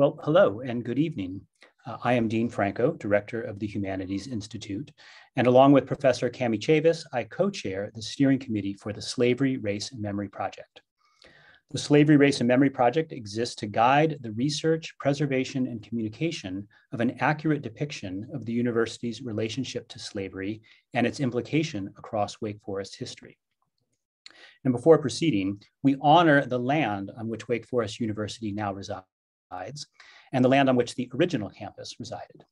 Well, hello and good evening. Uh, I am Dean Franco, Director of the Humanities Institute, and along with Professor Cami Chavis, I co-chair the steering committee for the Slavery, Race, and Memory Project. The Slavery, Race, and Memory Project exists to guide the research, preservation, and communication of an accurate depiction of the university's relationship to slavery and its implication across Wake Forest history. And before proceeding, we honor the land on which Wake Forest University now resides and the land on which the original campus resided.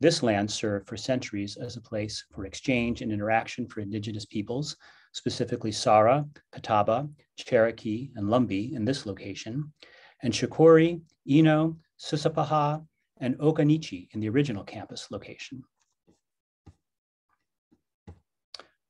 This land served for centuries as a place for exchange and interaction for indigenous peoples, specifically Sara, Catawba, Cherokee, and Lumbee in this location, and Shakori, Eno, Sissipahaw, and Occaneechi in the original campus location.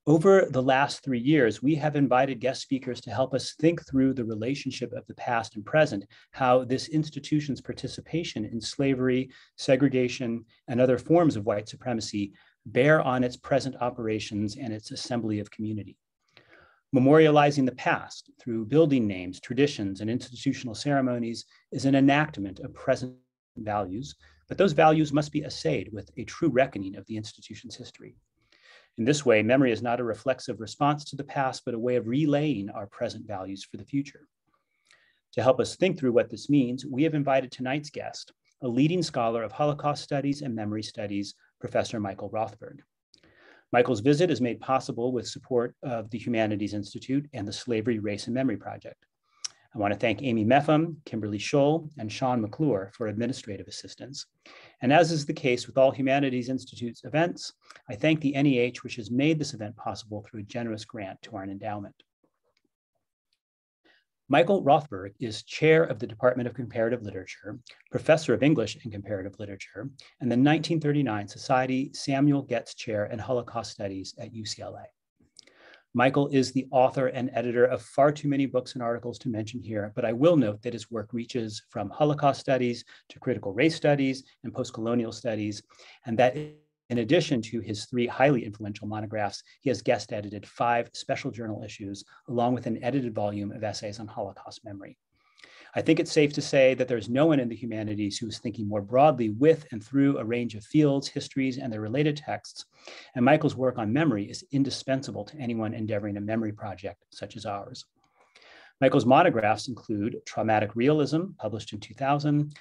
Over the last three years, we have invited guest speakers to help us think through the relationship of the past and present, how this institution's participation in slavery, segregation, and other forms of white supremacy bear on its present operations and its assembly of community. Memorializing the past through building names, traditions, and institutional ceremonies is an enactment of present values, but those values must be assayed with a true reckoning of the institution's history. In this way, memory is not a reflexive response to the past, but a way of relaying our present values for the future. To help us think through what this means, we have invited tonight's guest, a leading scholar of Holocaust studies and memory studies, Professor Michael Rothberg. Michael's visit is made possible with support of the Humanities Institute and the Slavery, Race, and Memory Project. I want to thank Amy Meffam, Kimberly Scholl, and Sean McClure for administrative assistance. And as is the case with all Humanities Institute's events, I thank the NEH, which has made this event possible through a generous grant to our endowment. Michael Rothberg is chair of the Department of Comparative Literature, professor of English and Comparative Literature, and the 1939 Society Samuel Goetz Chair in Holocaust Studies at UCLA. Michael is the author and editor of far too many books and articles to mention here, but I will note that his work reaches from Holocaust studies to critical race studies and postcolonial studies, and that in addition to his three highly influential monographs, he has guest edited five special journal issues, along with an edited volume of essays on Holocaust memory. I think it's safe to say that there's no one in the humanities who is thinking more broadly with and through a range of fields, histories, and their related texts. And Michael's work on memory is indispensable to anyone endeavoring a memory project such as ours. Michael's monographs include Traumatic Realism, published in 2000,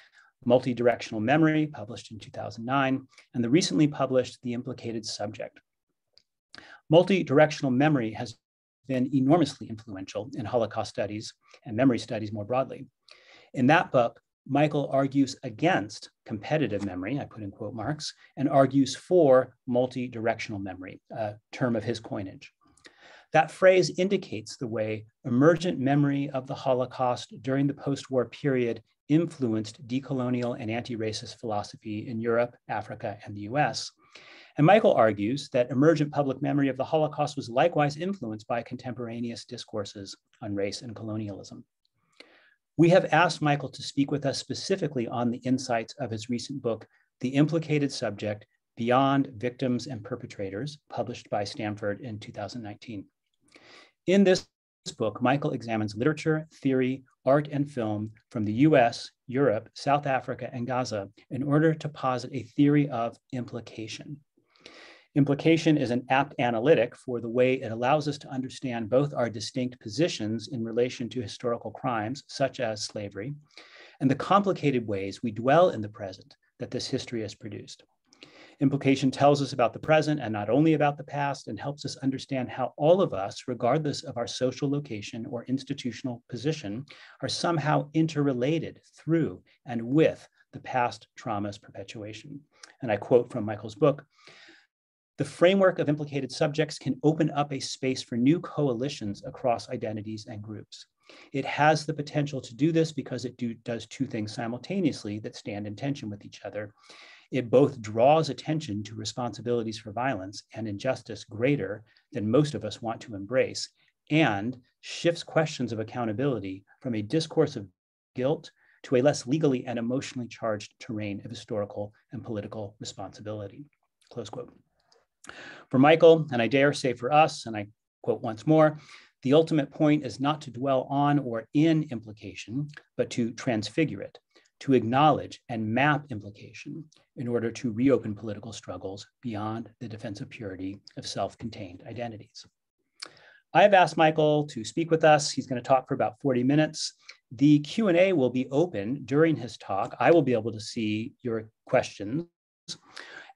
Multi-Directional Memory, published in 2009, and the recently published The Implicated Subject. Multi-directional memory has been enormously influential in Holocaust studies and memory studies more broadly. In that book, Michael argues against competitive memory, I put in quote marks, and argues for multi-directional memory, a term of his coinage. That phrase indicates the way emergent memory of the Holocaust during the post-war period influenced decolonial and anti-racist philosophy in Europe, Africa, and the US. And Michael argues that emergent public memory of the Holocaust was likewise influenced by contemporaneous discourses on race and colonialism. We have asked Michael to speak with us specifically on the insights of his recent book, The Implicated Subject Beyond Victims and Perpetrators, published by Stanford in 2019. In this book, Michael examines literature, theory, art, and film from the US, Europe, South Africa, and Gaza in order to posit a theory of implication. Implication is an apt analytic for the way it allows us to understand both our distinct positions in relation to historical crimes, such as slavery, and the complicated ways we dwell in the present that this history has produced. Implication tells us about the present and not only about the past, and helps us understand how all of us, regardless of our social location or institutional position, are somehow interrelated through and with the past trauma's perpetuation. And I quote from Michael's book the framework of implicated subjects can open up a space for new coalitions across identities and groups. It has the potential to do this because it do, does two things simultaneously that stand in tension with each other. It both draws attention to responsibilities for violence and injustice greater than most of us want to embrace, and shifts questions of accountability from a discourse of guilt to a less legally and emotionally charged terrain of historical and political responsibility. Close quote. For Michael, and I dare say for us, and I quote once more, the ultimate point is not to dwell on or in implication, but to transfigure it, to acknowledge and map implication in order to reopen political struggles beyond the defensive purity of self-contained identities. I have asked Michael to speak with us. He's going to talk for about 40 minutes. The Q&A will be open during his talk. I will be able to see your questions.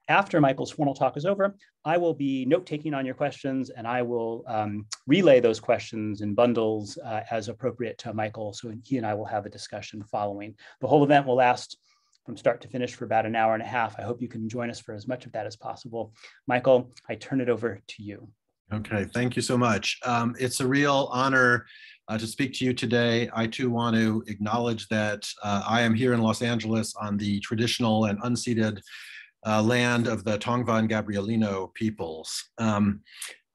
After Michael's formal talk is over, I will be note-taking on your questions and I will um, relay those questions in bundles uh, as appropriate to Michael. So he and I will have a discussion following. The whole event will last from start to finish for about an hour and a half. I hope you can join us for as much of that as possible. Michael, I turn it over to you. Okay, thank you so much. Um, it's a real honor uh, to speak to you today. I too want to acknowledge that uh, I am here in Los Angeles on the traditional and unceded uh, land of the Tongva and Gabrielino peoples. Um,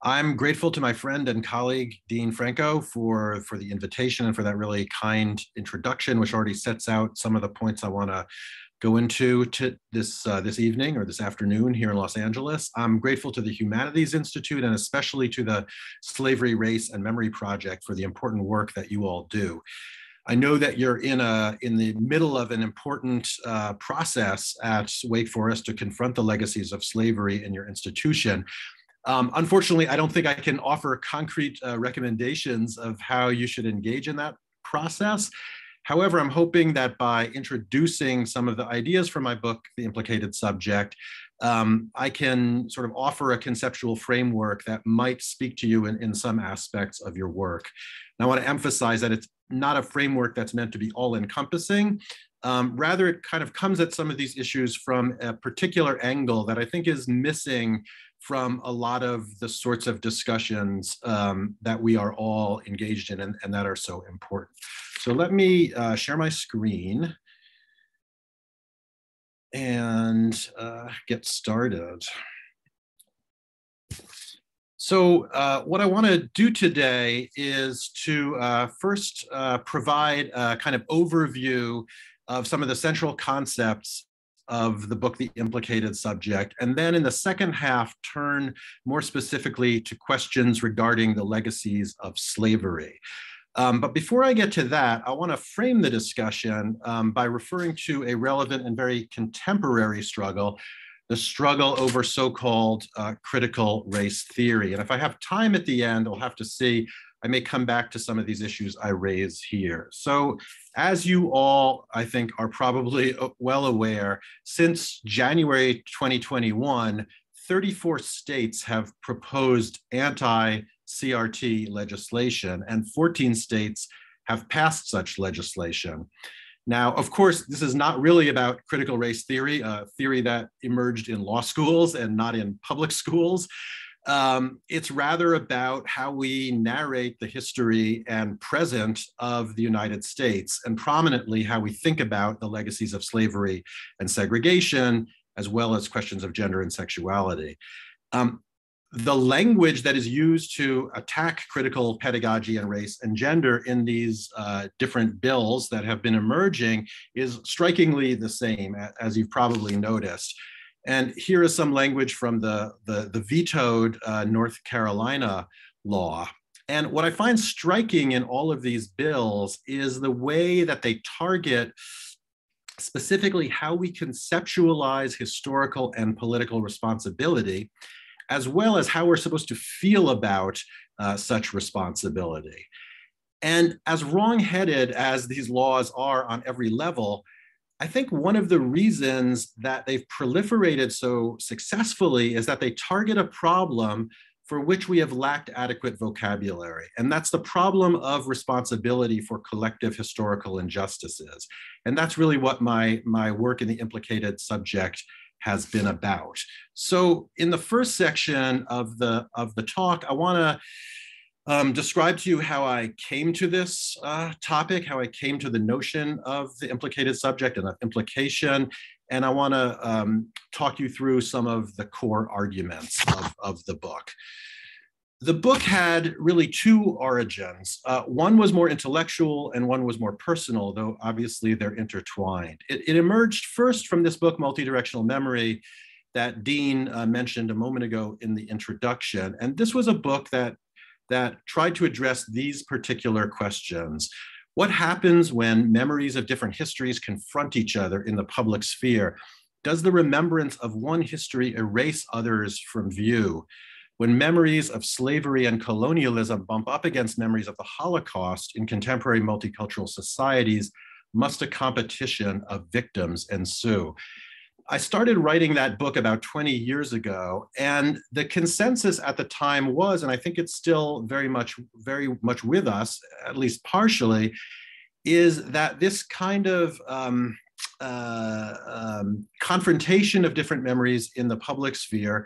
I'm grateful to my friend and colleague, Dean Franco, for, for the invitation and for that really kind introduction, which already sets out some of the points I want to go into this, uh, this evening or this afternoon here in Los Angeles. I'm grateful to the Humanities Institute and especially to the Slavery, Race, and Memory Project for the important work that you all do. I know that you're in a in the middle of an important uh, process at Wake Forest to confront the legacies of slavery in your institution. Um, unfortunately, I don't think I can offer concrete uh, recommendations of how you should engage in that process. However, I'm hoping that by introducing some of the ideas from my book, The Implicated Subject, um, I can sort of offer a conceptual framework that might speak to you in, in some aspects of your work. And I want to emphasize that it's not a framework that's meant to be all encompassing. Um, rather, it kind of comes at some of these issues from a particular angle that I think is missing from a lot of the sorts of discussions um, that we are all engaged in and, and, that are so important. So let me uh, share my screen and uh, get started. So uh, what I want to do today is to uh, first uh, provide a kind of overview of some of the central concepts of the book, The Implicated Subject, and then in the second half, turn more specifically to questions regarding the legacies of slavery. Um, but before I get to that, I want to frame the discussion um, by referring to a relevant and very contemporary struggle the struggle over so-called uh, critical race theory. And if I have time at the end, I'll have to see, I may come back to some of these issues I raise here. So as you all, I think, are probably uh, well aware, since January 2021, 34 states have proposed anti-CRT legislation and 14 states have passed such legislation. Now, of course, this is not really about critical race theory, a theory that emerged in law schools and not in public schools. Um, it's rather about how we narrate the history and present of the United States, and prominently how we think about the legacies of slavery and segregation, as well as questions of gender and sexuality. Um, the language that is used to attack critical pedagogy and race and gender in these uh, different bills that have been emerging is strikingly the same, as you've probably noticed. And here is some language from the, the, the vetoed uh, North Carolina law. And what I find striking in all of these bills is the way that they target specifically how we conceptualize historical and political responsibility as well as how we're supposed to feel about uh, such responsibility. And as wrongheaded as these laws are on every level, I think one of the reasons that they've proliferated so successfully is that they target a problem for which we have lacked adequate vocabulary. And that's the problem of responsibility for collective historical injustices. And that's really what my, my work in the implicated subject has been about. So in the first section of the, of the talk, I wanna um, describe to you how I came to this uh, topic, how I came to the notion of the implicated subject and of implication. And I wanna um, talk you through some of the core arguments of, of the book the book had really two origins. Uh, one was more intellectual and one was more personal, though obviously they're intertwined. It, it emerged first from this book, Multidirectional Memory, that Dean uh, mentioned a moment ago in the introduction. And this was a book that, that tried to address these particular questions. What happens when memories of different histories confront each other in the public sphere? Does the remembrance of one history erase others from view? When memories of slavery and colonialism bump up against memories of the Holocaust in contemporary multicultural societies, must a competition of victims ensue? I started writing that book about 20 years ago, and the consensus at the time was, and I think it's still very much, very much with us, at least partially, is that this kind of um, uh, um, confrontation of different memories in the public sphere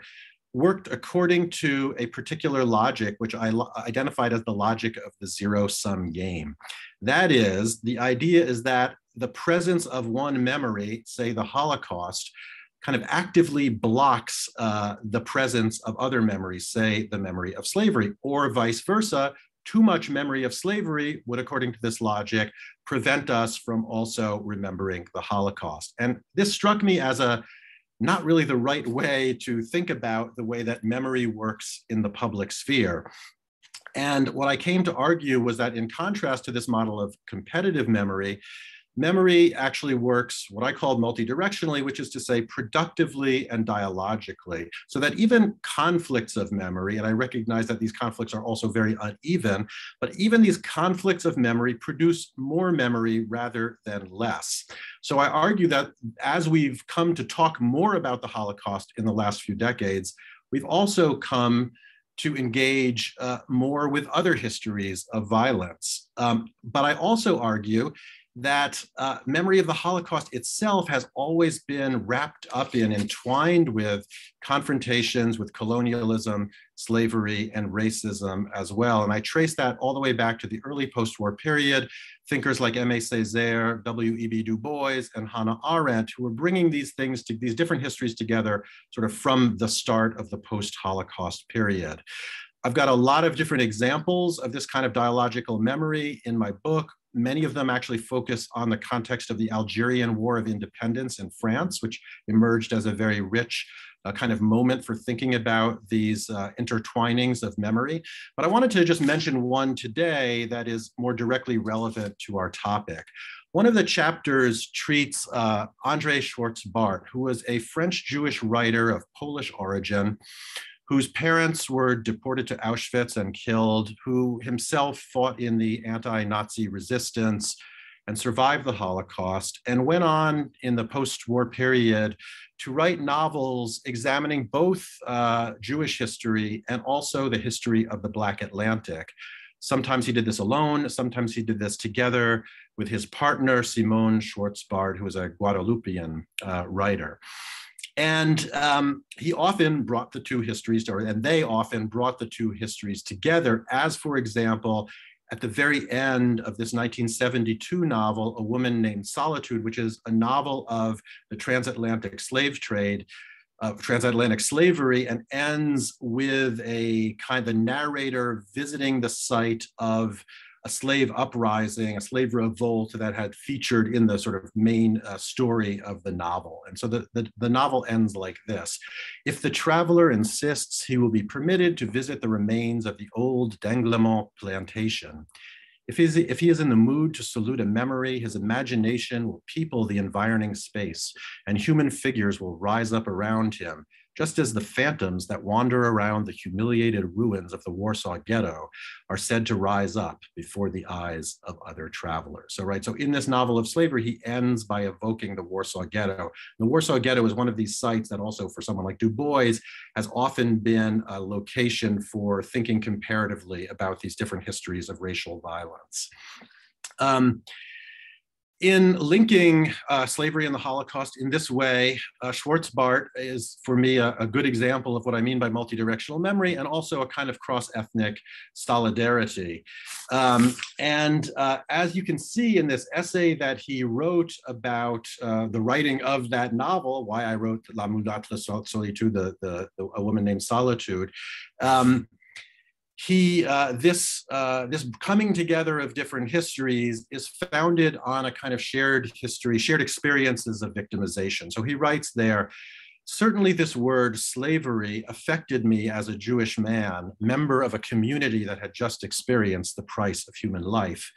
worked according to a particular logic, which I identified as the logic of the zero sum game. That is, the idea is that the presence of one memory, say the Holocaust, kind of actively blocks uh, the presence of other memories, say the memory of slavery, or vice versa. Too much memory of slavery would, according to this logic, prevent us from also remembering the Holocaust. And this struck me as a not really the right way to think about the way that memory works in the public sphere. And what I came to argue was that in contrast to this model of competitive memory, memory actually works what I call multidirectionally, which is to say productively and dialogically, so that even conflicts of memory, and I recognize that these conflicts are also very uneven, but even these conflicts of memory produce more memory rather than less. So I argue that as we've come to talk more about the Holocaust in the last few decades, we've also come to engage uh, more with other histories of violence. Um, but I also argue that uh, memory of the Holocaust itself has always been wrapped up in, entwined with confrontations with colonialism, slavery, and racism as well. And I trace that all the way back to the early post-war period. Thinkers like Aimé Césaire, W.E.B. Du Bois, and Hannah Arendt, who were bringing these things to these different histories together sort of from the start of the post-Holocaust period. I've got a lot of different examples of this kind of dialogical memory in my book. Many of them actually focus on the context of the Algerian War of Independence in France, which emerged as a very rich uh, kind of moment for thinking about these uh, intertwinings of memory. But I wanted to just mention one today that is more directly relevant to our topic. One of the chapters treats uh, Andre Schwarz-Bart, who was a French Jewish writer of Polish origin, whose parents were deported to Auschwitz and killed, who himself fought in the anti Nazi resistance and survived the Holocaust, and went on in the post war period to write novels examining both uh, Jewish history and also the history of the Black Atlantic. Sometimes he did this alone, sometimes he did this together with his partner, Simone Schwarz-Bart, who was a Guadeloupean uh, writer. And um, he often brought the two histories, or, and they often brought the two histories together, as, for example, at the very end of this 1972 novel, A Woman Named Solitude, which is a novel of the transatlantic slave trade, of transatlantic slavery, and ends with a kind of narrator visiting the site of a slave uprising, a slave revolt that had featured in the sort of main uh, story of the novel. And so the, the, the novel ends like this. If the traveler insists, he will be permitted to visit the remains of the old d'Anglemont plantation. If, he's, if he is in the mood to salute a memory, his imagination will people the environing space, and human figures will rise up around him, just as the phantoms that wander around the humiliated ruins of the Warsaw Ghetto are said to rise up before the eyes of other travelers. So, right, so in this novel of slavery, he ends by evoking the Warsaw Ghetto. The Warsaw Ghetto is one of these sites that also, for someone like Du Bois, has often been a location for thinking comparatively about these different histories of racial violence. Um, in linking uh, slavery and the Holocaust in this way, uh, Schwarz-Bart is for me a, a, good example of what I mean by multidirectional memory and also a kind of cross-ethnic solidarity. Um, and uh, as you can see in this essay that he wrote about uh, the writing of that novel, why I wrote La Mulâtre Solitude, the, the, the, A Woman Named Solitude, um, he uh, this uh, this coming together of different histories is founded on a kind of shared history, shared experiences of victimization. So he writes there, Certainly, this word slavery affected me as a Jewish man, member of a community that had just experienced the price of human life.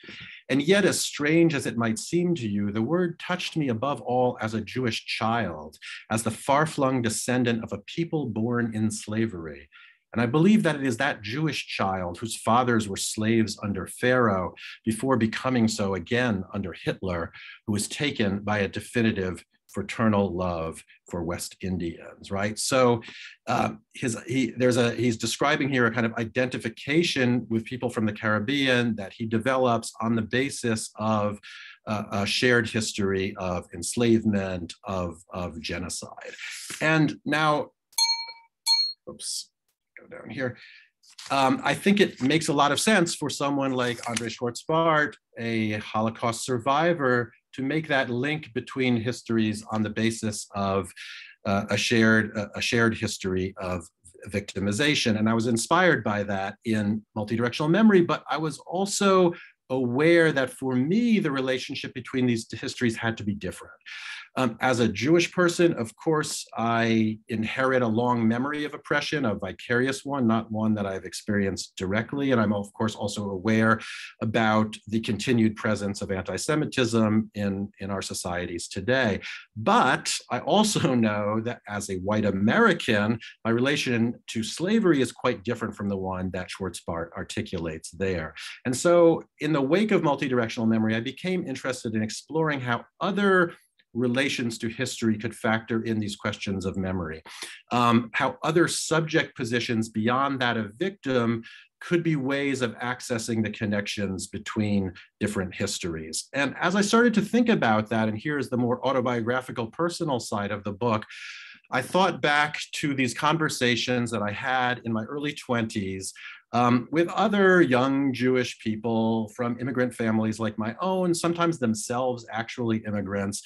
And yet, as strange as it might seem to you, the word touched me above all as a Jewish child, as the far flung descendant of a people born in slavery. And I believe that it is that Jewish child whose fathers were slaves under Pharaoh before becoming so again under Hitler, who was taken by a definitive fraternal love for West Indians, right? So uh, his he there's a he's describing here a kind of identification with people from the Caribbean that he develops on the basis of uh, a shared history of enslavement, of of genocide, and now, oops, go down here. Um, I think it makes a lot of sense for someone like Andre Schwarz-Bart, a Holocaust survivor, to make that link between histories on the basis of uh, a shared a shared history of victimization and i was inspired by that in multi-directional memory but i was also aware that for me the relationship between these histories had to be different um, as a Jewish person, of course, I inherit a long memory of oppression, a vicarious one, not one that I've experienced directly. And I'm, of course, also aware about the continued presence of anti Semitism in, in our societies today. But I also know that as a white American, my relation to slavery is quite different from the one that Schwarz-Bart articulates there. And so, in the wake of multidirectional memory, I became interested in exploring how other relations to history could factor in these questions of memory. Um, how other subject positions beyond that of victim could be ways of accessing the connections between different histories. And as I started to think about that, and here's the more autobiographical personal side of the book, I thought back to these conversations that I had in my early 20s um, with other young Jewish people from immigrant families like my own, sometimes themselves actually immigrants.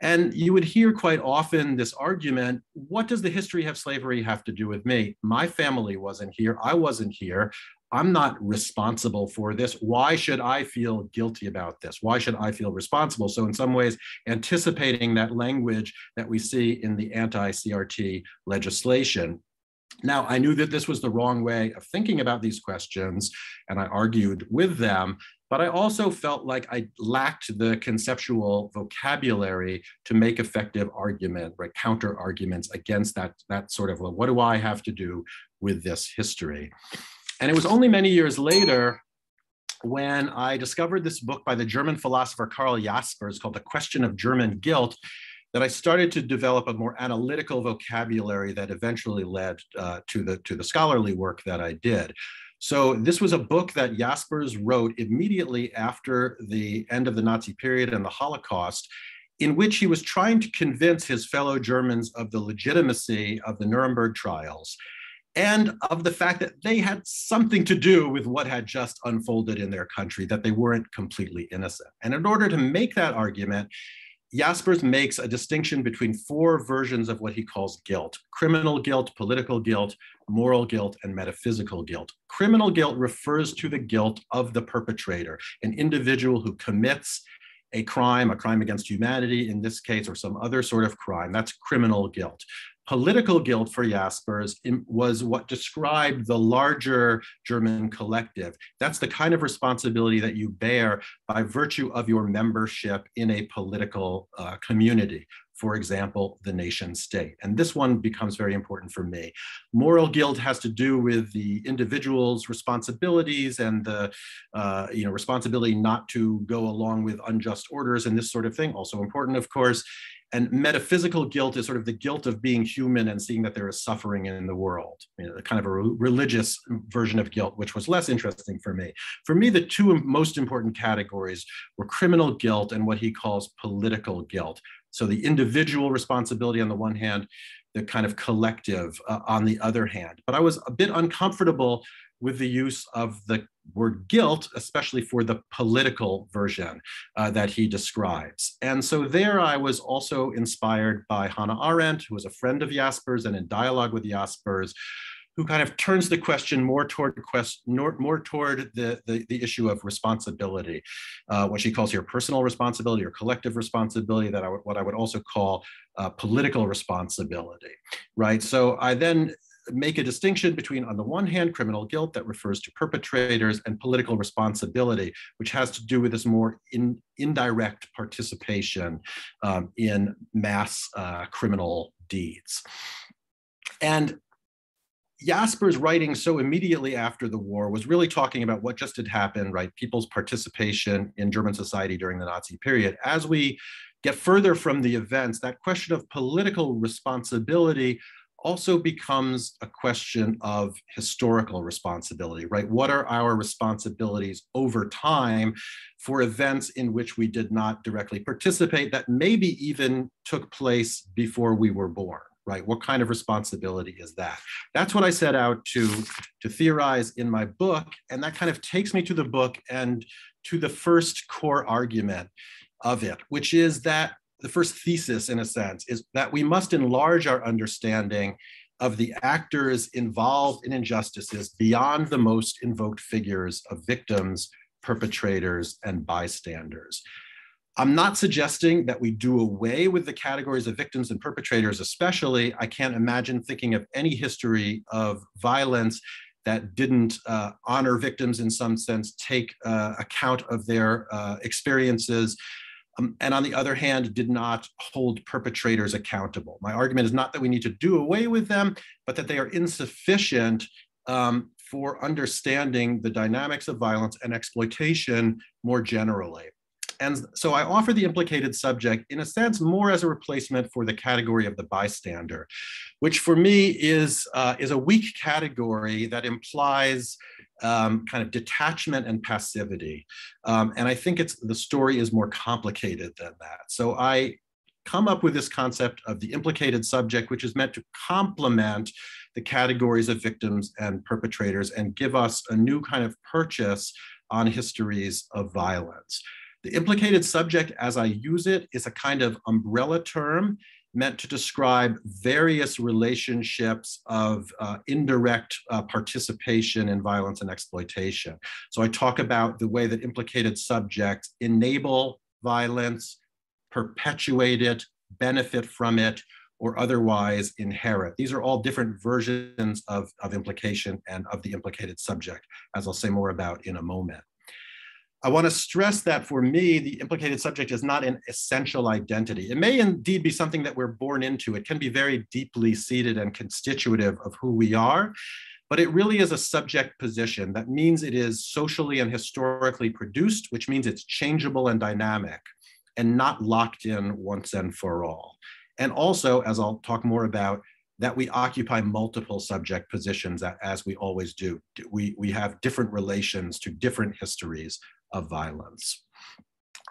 And you would hear quite often this argument what does the history of slavery have to do with me? My family wasn't here. I wasn't here. I'm not responsible for this. Why should I feel guilty about this? Why should I feel responsible? So, in some ways, anticipating that language that we see in the anti CRT legislation. Now, I knew that this was the wrong way of thinking about these questions, and I argued with them. But I also felt like I lacked the conceptual vocabulary to make effective argument, right, counter arguments against that, that sort of, well, what do I have to do with this history? And it was only many years later when I discovered this book by the German philosopher Karl Jaspers called The Question of German Guilt, that I started to develop a more analytical vocabulary that eventually led uh, to, the, to the scholarly work that I did. So this was a book that Jaspers wrote immediately after the end of the Nazi period and the Holocaust, in which he was trying to convince his fellow Germans of the legitimacy of the Nuremberg trials and of the fact that they had something to do with what had just unfolded in their country, that they weren't completely innocent. And in order to make that argument, Jaspers makes a distinction between four versions of what he calls guilt criminal guilt, political guilt, moral guilt, and metaphysical guilt. Criminal guilt refers to the guilt of the perpetrator, an individual who commits a crime, a crime against humanity in this case, or some other sort of crime. That's criminal guilt. Political guilt for Jaspers was what described the larger German collective. That's the kind of responsibility that you bear by virtue of your membership in a political uh, community for example, the nation state. And this one becomes very important for me. Moral guilt has to do with the individual's responsibilities and the uh, you know, responsibility not to go along with unjust orders and this sort of thing, also important, of course. And metaphysical guilt is sort of the guilt of being human and seeing that there is suffering in the world, you know, kind of a religious version of guilt, which was less interesting for me. For me, the two most important categories were criminal guilt and what he calls political guilt. So the individual responsibility on the one hand, the kind of collective uh, on the other hand. But I was a bit uncomfortable with the use of the word guilt, especially for the political version uh, that he describes. And so there I was also inspired by Hannah Arendt, who was a friend of Jaspers and in dialogue with Jaspers, who kind of turns the question more toward quest, more, more toward the, the, the, issue of responsibility, uh, what she calls here personal responsibility or collective responsibility, that I what I would also call uh, political responsibility, right? So I then make a distinction between, on the one hand, criminal guilt that refers to perpetrators and political responsibility, which has to do with this more in, indirect participation um, in mass uh, criminal deeds. And Jaspers writing so immediately after the war was really talking about what just had happened, right? People's participation in German society during the Nazi period. As we get further from the events, that question of political responsibility also becomes a question of historical responsibility, right? What are our responsibilities over time for events in which we did not directly participate that maybe even took place before we were born? right? What kind of responsibility is that? That's what I set out to, to theorize in my book. And that kind of takes me to the book and to the first core argument of it, which is that the first thesis, in a sense, is that we must enlarge our understanding of the actors involved in injustices beyond the most invoked figures of victims, perpetrators, and bystanders. I'm not suggesting that we do away with the categories of victims and perpetrators, especially. I can't imagine thinking of any history of violence that didn't uh, honor victims in some sense, take uh, account of their uh, experiences, um, and on the other hand, did not hold perpetrators accountable. My argument is not that we need to do away with them, but that they are insufficient um, for understanding the dynamics of violence and exploitation more generally. And so I offer the implicated subject, in a sense, more as a replacement for the category of the bystander, which for me is, uh, is a weak category that implies um, kind of detachment and passivity. Um, and I think it's the story is more complicated than that. So I come up with this concept of the implicated subject, which is meant to complement the categories of victims and perpetrators and give us a new kind of purchase on histories of violence. The implicated subject, as I use it, is a kind of umbrella term meant to describe various relationships of uh, indirect uh, participation in violence and exploitation. So I talk about the way that implicated subjects enable violence, perpetuate it, benefit from it, or otherwise inherit. These are all different versions of, of implication and of the implicated subject, as I'll say more about in a moment. I want to stress that for me, the implicated subject is not an essential identity. It may indeed be something that we're born into. It can be very deeply seated and constitutive of who we are, but it really is a subject position. That means it is socially and historically produced, which means it's changeable and dynamic and not locked in once and for all. And also, as I'll talk more about, that we occupy multiple subject positions as we always do. We, we have different relations to different histories of violence.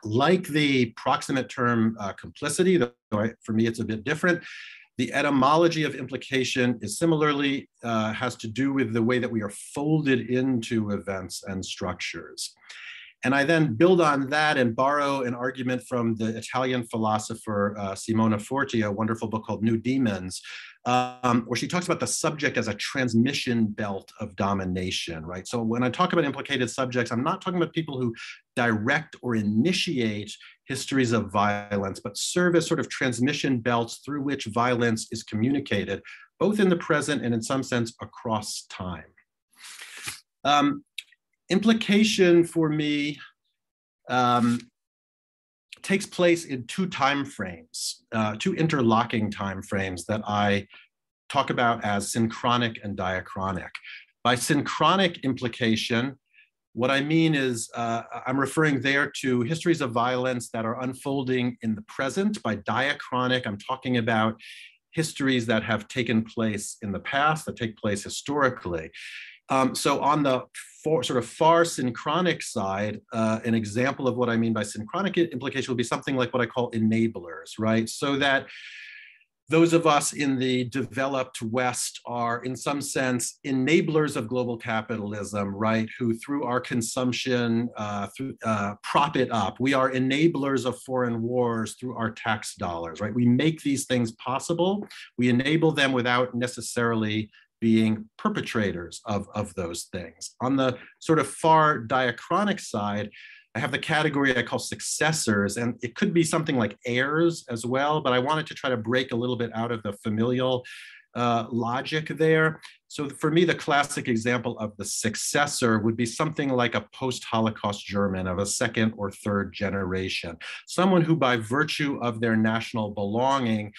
Like the proximate term uh, complicity, though I, for me it's a bit different, the etymology of implication is similarly uh, has to do with the way that we are folded into events and structures. And I then build on that and borrow an argument from the Italian philosopher uh, Simona Forti, a wonderful book called New Demons, um, where she talks about the subject as a transmission belt of domination, right? So when I talk about implicated subjects, I'm not talking about people who direct or initiate histories of violence, but serve as sort of transmission belts through which violence is communicated, both in the present and in some sense across time. Um, implication for me um, takes place in two time frames, uh, two interlocking time frames that I talk about as synchronic and diachronic. By synchronic implication, what I mean is uh, I'm referring there to histories of violence that are unfolding in the present. By diachronic, I'm talking about histories that have taken place in the past, that take place historically. Um, so on the for, sort of far synchronic side, uh, an example of what I mean by synchronic implication would be something like what I call enablers, right? So that those of us in the developed West are, in some sense, enablers of global capitalism, right? Who, through our consumption, uh, through, uh, prop it up. We are enablers of foreign wars through our tax dollars, right? We make these things possible. We enable them without necessarily being perpetrators of, of those things. On the sort of far diachronic side, I have the category I call successors, and it could be something like heirs as well, but I wanted to try to break a little bit out of the familial uh, logic there. So for me, the classic example of the successor would be something like a post-Holocaust German of a second or third generation, someone who by virtue of their national belonging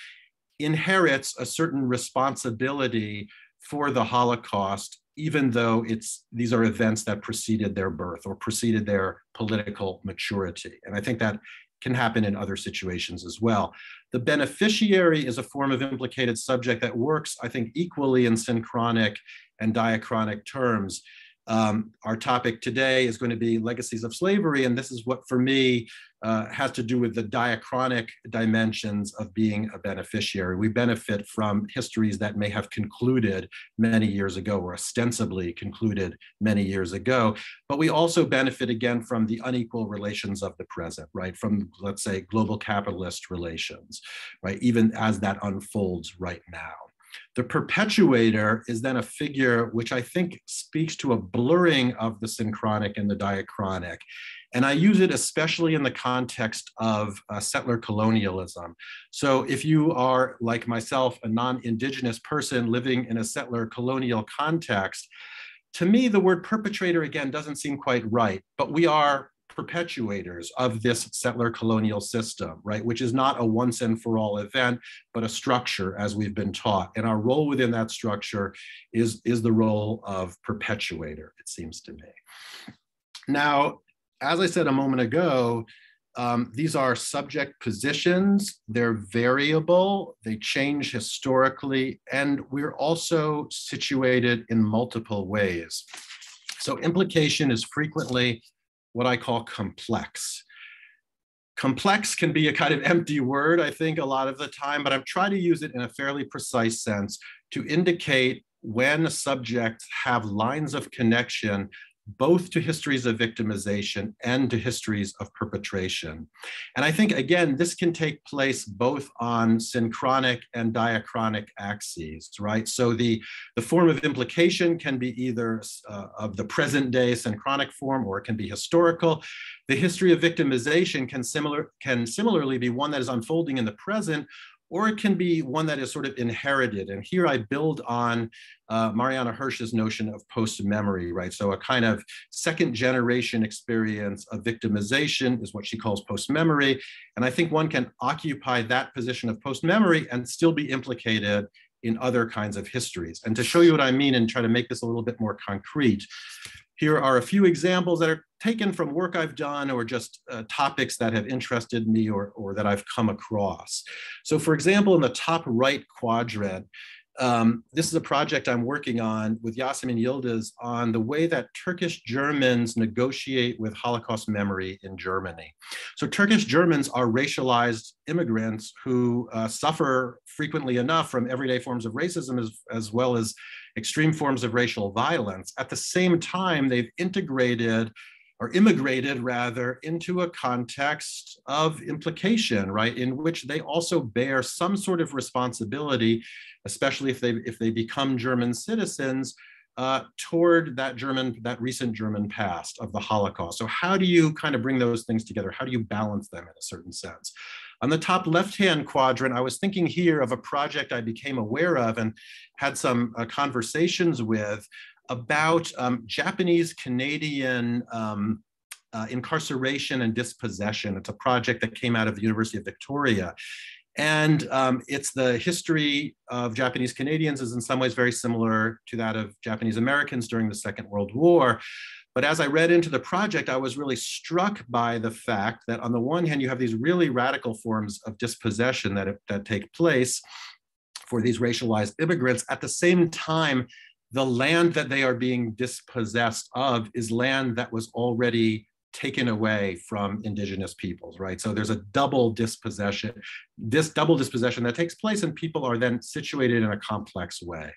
inherits a certain responsibility for the Holocaust, even though it's these are events that preceded their birth or preceded their political maturity. And I think that can happen in other situations as well. The beneficiary is a form of implicated subject that works, I think, equally in synchronic and diachronic terms. Um, our topic today is going to be legacies of slavery, and this is what, for me, uh, has to do with the diachronic dimensions of being a beneficiary. We benefit from histories that may have concluded many years ago or ostensibly concluded many years ago, but we also benefit again from the unequal relations of the present, right? From, let's say, global capitalist relations, right? Even as that unfolds right now. The perpetuator is then a figure which I think speaks to a blurring of the synchronic and the diachronic. And I use it especially in the context of uh, settler colonialism. So if you are, like myself, a non-Indigenous person living in a settler colonial context, to me, the word perpetrator, again, doesn't seem quite right, but we are perpetuators of this settler colonial system, right? Which is not a once and for all event, but a structure as we've been taught. And our role within that structure is, is the role of perpetuator, it seems to me. Now, as I said a moment ago, um, these are subject positions, they're variable, they change historically, and we're also situated in multiple ways. So implication is frequently what I call complex. Complex can be a kind of empty word, I think, a lot of the time, but I've tried to use it in a fairly precise sense to indicate when subjects have lines of connection both to histories of victimization and to histories of perpetration. And I think, again, this can take place both on synchronic and diachronic axes, right? So the, the form of implication can be either uh, of the present day synchronic form or it can be historical. The history of victimization can, similar, can similarly be one that is unfolding in the present or it can be one that is sort of inherited. And here I build on uh, Marianne Hirsch's notion of post-memory, right? So a kind of second generation experience of victimization is what she calls post-memory. And I think one can occupy that position of post-memory and still be implicated in other kinds of histories. And to show you what I mean and try to make this a little bit more concrete, here are a few examples that are taken from work I've done or just uh, topics that have interested me or, or that I've come across. So for example, in the top right quadrant, um, this is a project I'm working on with Yasemin Yildiz on the way that Turkish Germans negotiate with Holocaust memory in Germany. So Turkish Germans are racialized immigrants who uh, suffer frequently enough from everyday forms of racism as, as well as extreme forms of racial violence. At the same time, they've integrated or immigrated rather into a context of implication, right, in which they also bear some sort of responsibility, especially if they if they become German citizens, uh, toward that German, that recent German past of the Holocaust. So how do you kind of bring those things together? How do you balance them in a certain sense? On the top left-hand quadrant, I was thinking here of a project I became aware of and had some uh, conversations with about um, Japanese Canadian um, uh, incarceration and dispossession. It's a project that came out of the University of Victoria. And um, it's the history of Japanese Canadians is in some ways very similar to that of Japanese Americans during the Second World War. But as I read into the project, I was really struck by the fact that on the one hand, you have these really radical forms of dispossession that, that take place for these racialized immigrants. At the same time, the land that they are being dispossessed of is land that was already taken away from indigenous peoples, right? So there's a double dispossession, this double dispossession that takes place and people are then situated in a complex way.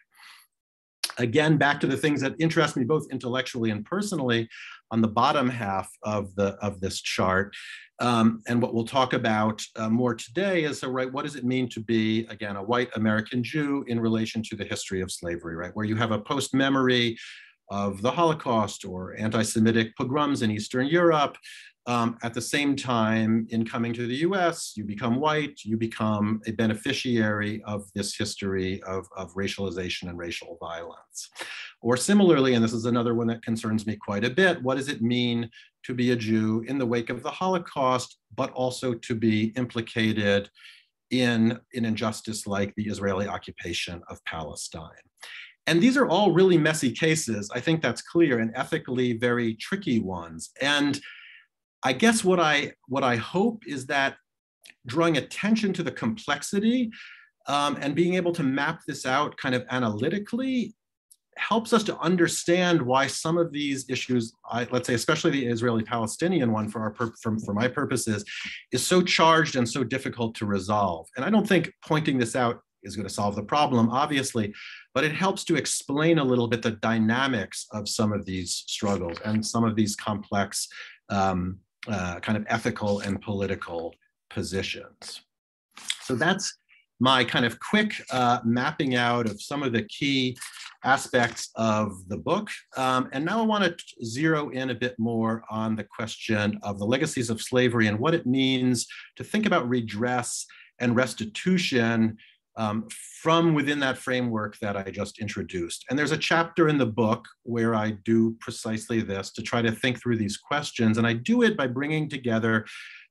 Again, back to the things that interest me both intellectually and personally, on the bottom half of the of this chart. Um, and what we'll talk about uh, more today is, so, right, what does it mean to be, again, a white American Jew in relation to the history of slavery, right? Where you have a post-memory of the Holocaust or anti-Semitic pogroms in Eastern Europe, um, at the same time, in coming to the US, you become white, you become a beneficiary of this history of, of racialization and racial violence. Or similarly, and this is another one that concerns me quite a bit, what does it mean to be a Jew in the wake of the Holocaust, but also to be implicated in an injustice like the Israeli occupation of Palestine? And these are all really messy cases. I think that's clear and ethically very tricky ones. And I guess what I what I hope is that drawing attention to the complexity um, and being able to map this out kind of analytically helps us to understand why some of these issues, I, let's say especially the Israeli-Palestinian one for our for, for my purposes, is so charged and so difficult to resolve. And I don't think pointing this out is going to solve the problem, obviously, but it helps to explain a little bit the dynamics of some of these struggles and some of these complex um, uh, kind of ethical and political positions. So that's my kind of quick uh, mapping out of some of the key aspects of the book. Um, and now I want to zero in a bit more on the question of the legacies of slavery and what it means to think about redress and restitution um, from within that framework that I just introduced. And there's a chapter in the book where I do precisely this to try to think through these questions. And I do it by bringing together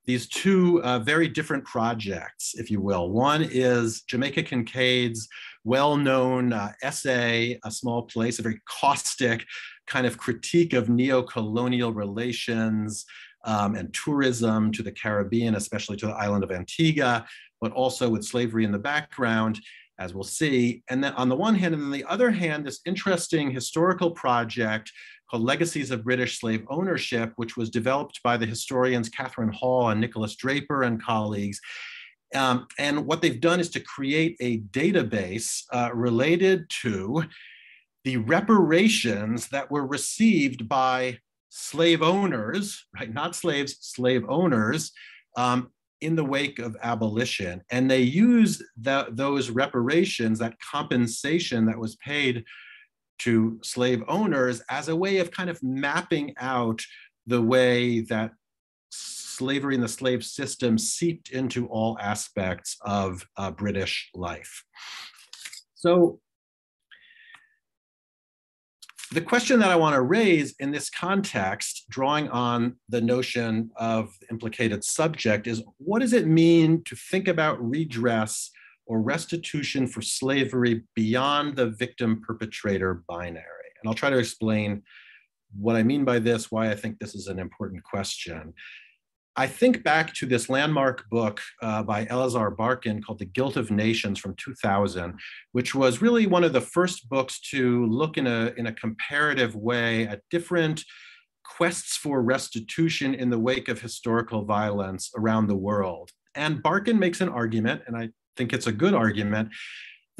these two uh, very different projects, if you will. One is Jamaica Kincaid's well-known uh, essay, A Small Place, a very caustic kind of critique of neo-colonial relations um, and tourism to the Caribbean, especially to the island of Antigua, but also with slavery in the background, as we'll see. And then on the one hand, and on the other hand, this interesting historical project called Legacies of British Slave Ownership, which was developed by the historians Catherine Hall and Nicholas Draper and colleagues. Um, and what they've done is to create a database uh, related to the reparations that were received by slave owners, right? Not slaves, slave owners, um, in the wake of abolition. And they used that, those reparations, that compensation that was paid to slave owners as a way of kind of mapping out the way that slavery and the slave system seeped into all aspects of uh, British life. So the question that I want to raise in this context, drawing on the notion of implicated subject, is what does it mean to think about redress or restitution for slavery beyond the victim perpetrator binary? And I'll try to explain what I mean by this, why I think this is an important question. I think back to this landmark book uh, by Elazar Barkan called The Guilt of Nations from 2000, which was really one of the first books to look in a, in a comparative way at different quests for restitution in the wake of historical violence around the world. And Barkan makes an argument, and I think it's a good argument,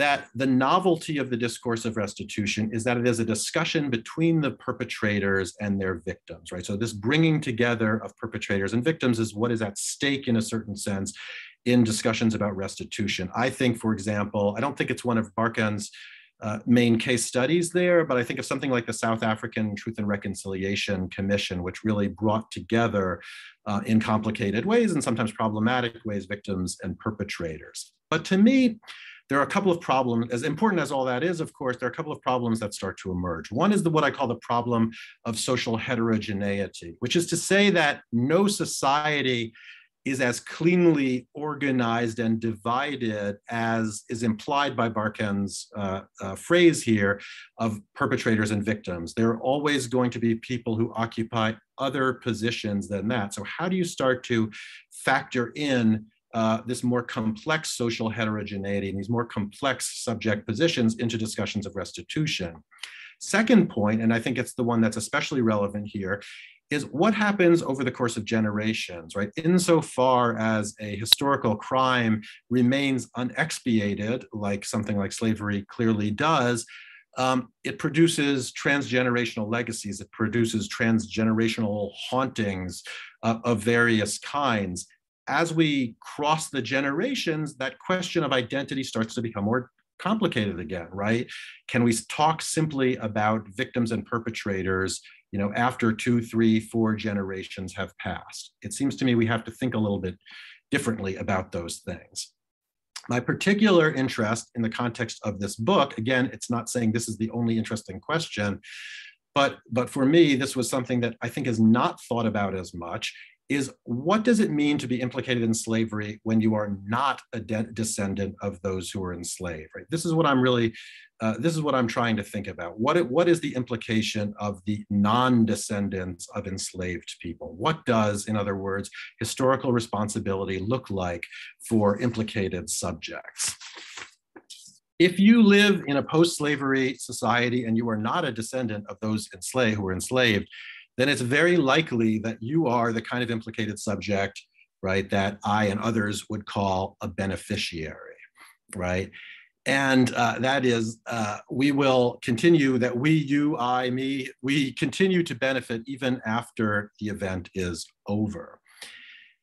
that the novelty of the discourse of restitution is that it is a discussion between the perpetrators and their victims, right? So this bringing together of perpetrators and victims is what is at stake in a certain sense in discussions about restitution. I think, for example, I don't think it's one of Barkan's uh, main case studies there, but I think of something like the South African Truth and Reconciliation Commission, which really brought together uh, in complicated ways and sometimes problematic ways victims and perpetrators. But to me, there are a couple of problems, as important as all that is, of course, there are a couple of problems that start to emerge. One is the what I call the problem of social heterogeneity, which is to say that no society is as cleanly organized and divided as is implied by Barkan's uh, uh, phrase here of perpetrators and victims. There are always going to be people who occupy other positions than that. So how do you start to factor in uh, this more complex social heterogeneity and these more complex subject positions into discussions of restitution. Second point, and I think it's the one that's especially relevant here, is what happens over the course of generations, right? Insofar as a historical crime remains unexpiated, like something like slavery clearly does, um, it produces transgenerational legacies. It produces transgenerational hauntings uh, of various kinds. As we cross the generations, that question of identity starts to become more complicated again, right? Can we talk simply about victims and perpetrators, you know, after two, three, four generations have passed? It seems to me we have to think a little bit differently about those things. My particular interest in the context of this book, again, it's not saying this is the only interesting question, but, but for me, this was something that I think is not thought about as much is what does it mean to be implicated in slavery when you are not a de descendant of those who were enslaved, right? This is what I'm really, uh, this is what I'm trying to think about. What, it, what is the implication of the non-descendants of enslaved people? What does, in other words, historical responsibility look like for implicated subjects? If you live in a post-slavery society and you are not a descendant of those enslaved who were enslaved, then it's very likely that you are the kind of implicated subject, right, that I and others would call a beneficiary, right? And uh, that is, uh, we will continue that we, you, I, me, we continue to benefit even after the event is over.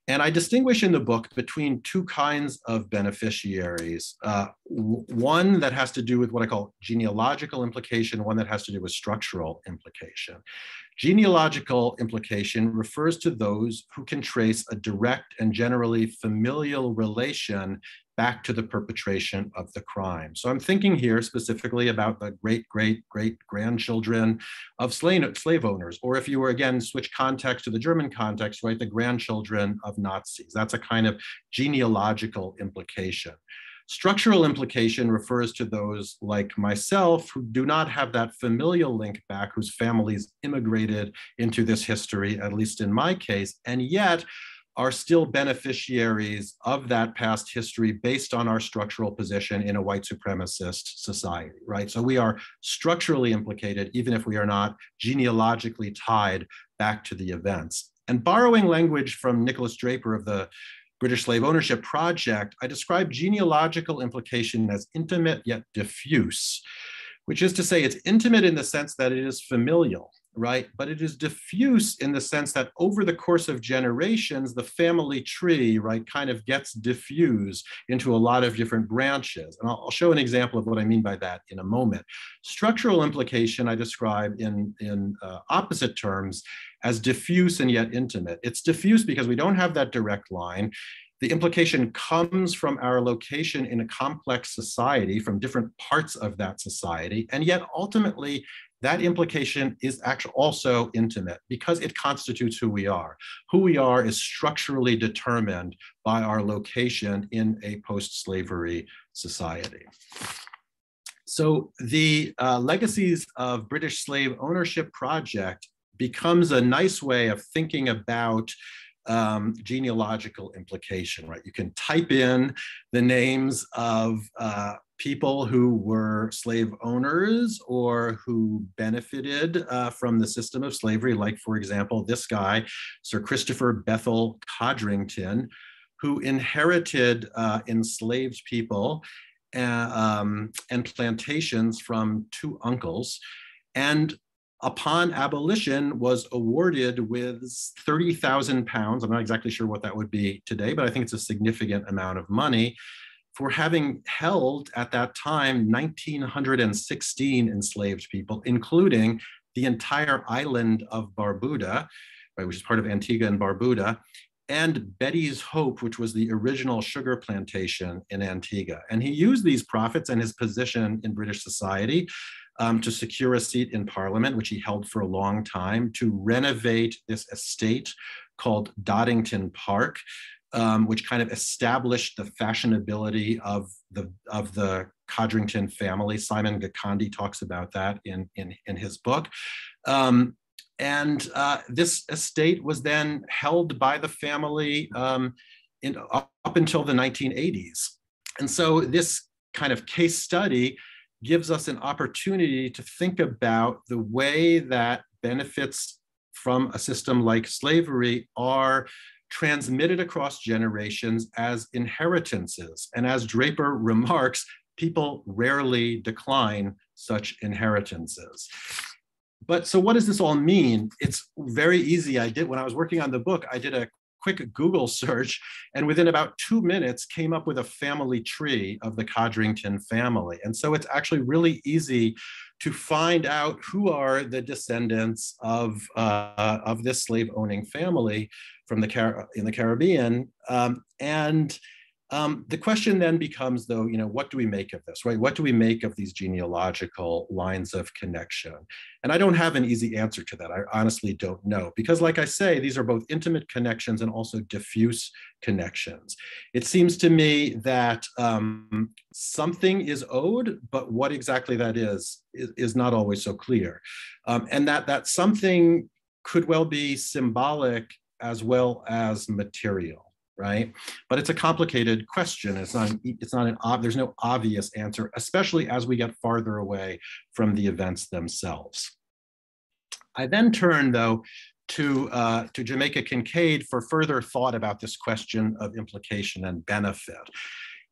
And I distinguish in the book between two kinds of beneficiaries. Uh, one that has to do with what I call genealogical implication, one that has to do with structural implication. Genealogical implication refers to those who can trace a direct and generally familial relation back to the perpetration of the crime. So I'm thinking here specifically about the great, great, great grandchildren of slave, owners, or if you were again, switch context to the German context, right, the grandchildren of Nazis. That's a kind of genealogical implication. Structural implication refers to those like myself who do not have that familial link back, whose families immigrated into this history, at least in my case, and yet are still beneficiaries of that past history based on our structural position in a white supremacist society, right? So we are structurally implicated, even if we are not genealogically tied back to the events. And borrowing language from Nicholas Draper of the British Slave Ownership Project, I describe genealogical implication as intimate yet diffuse, which is to say it's intimate in the sense that it is familial, right? But it is diffuse in the sense that over the course of generations, the family tree, right, kind of gets diffused into a lot of different branches. And I'll, show an example of what I mean by that in a moment. Structural implication I describe in, in uh, opposite terms as diffuse and yet intimate. It's diffuse because we don't have that direct line. The implication comes from our location in a complex society, from different parts of that society, and yet ultimately that implication is actually also intimate because it constitutes who we are. Who we are is structurally determined by our location in a post-slavery society. So the uh, Legacies of British Slave Ownership Project becomes a nice way of thinking about um, genealogical implication, right? You can type in the names of uh, people who were slave owners or who benefited uh, from the system of slavery, like, for example, this guy, Sir Christopher Bethel Codrington, who inherited uh, enslaved people uh, um, and plantations from two uncles. And upon abolition was awarded with 30,000 pounds. I'm not exactly sure what that would be today, but I think it's a significant amount of money for having held at that time 1,916 enslaved people, including the entire island of Barbuda, right, which is part of Antigua and Barbuda, and Betty's Hope, which was the original sugar plantation in Antigua. And he used these profits and his position in British society um, to secure a seat in parliament, which he held for a long time, to renovate this estate called Dodington Park, um, which kind of established the fashionability of the of the Codrington family. Simon Gikandi talks about that in in, in his book. Um, and uh, this estate was then held by the family um, in, up until the 1980s. And so this kind of case study gives us an opportunity to think about the way that benefits from a system like slavery are transmitted across generations as inheritances. And as Draper remarks, people rarely decline such inheritances. But so what does this all mean? It's very easy. I did when I was working on the book, I did a quick Google search, and within about two minutes came up with a family tree of the Codrington family. And so it's actually really easy to find out who are the descendants of, uh, of this slave owning family from the Car- in the Caribbean. Um, and um, the question then becomes, though, you know, what do we make of this, right? What do we make of these genealogical lines of connection? And I don't have an easy answer to that. I honestly don't know, because, like I say, these are both intimate connections and also diffuse connections. It seems to me that um, something is owed, but what exactly that is, is, is not always so clear. Um, and that that something could well be symbolic as well as material right? But it's a complicated question. It's not, it's not an, there's no obvious answer, especially as we get farther away from the events themselves. I then turn though to, uh, to Jamaica Kincaid for further thought about this question of implication and benefit.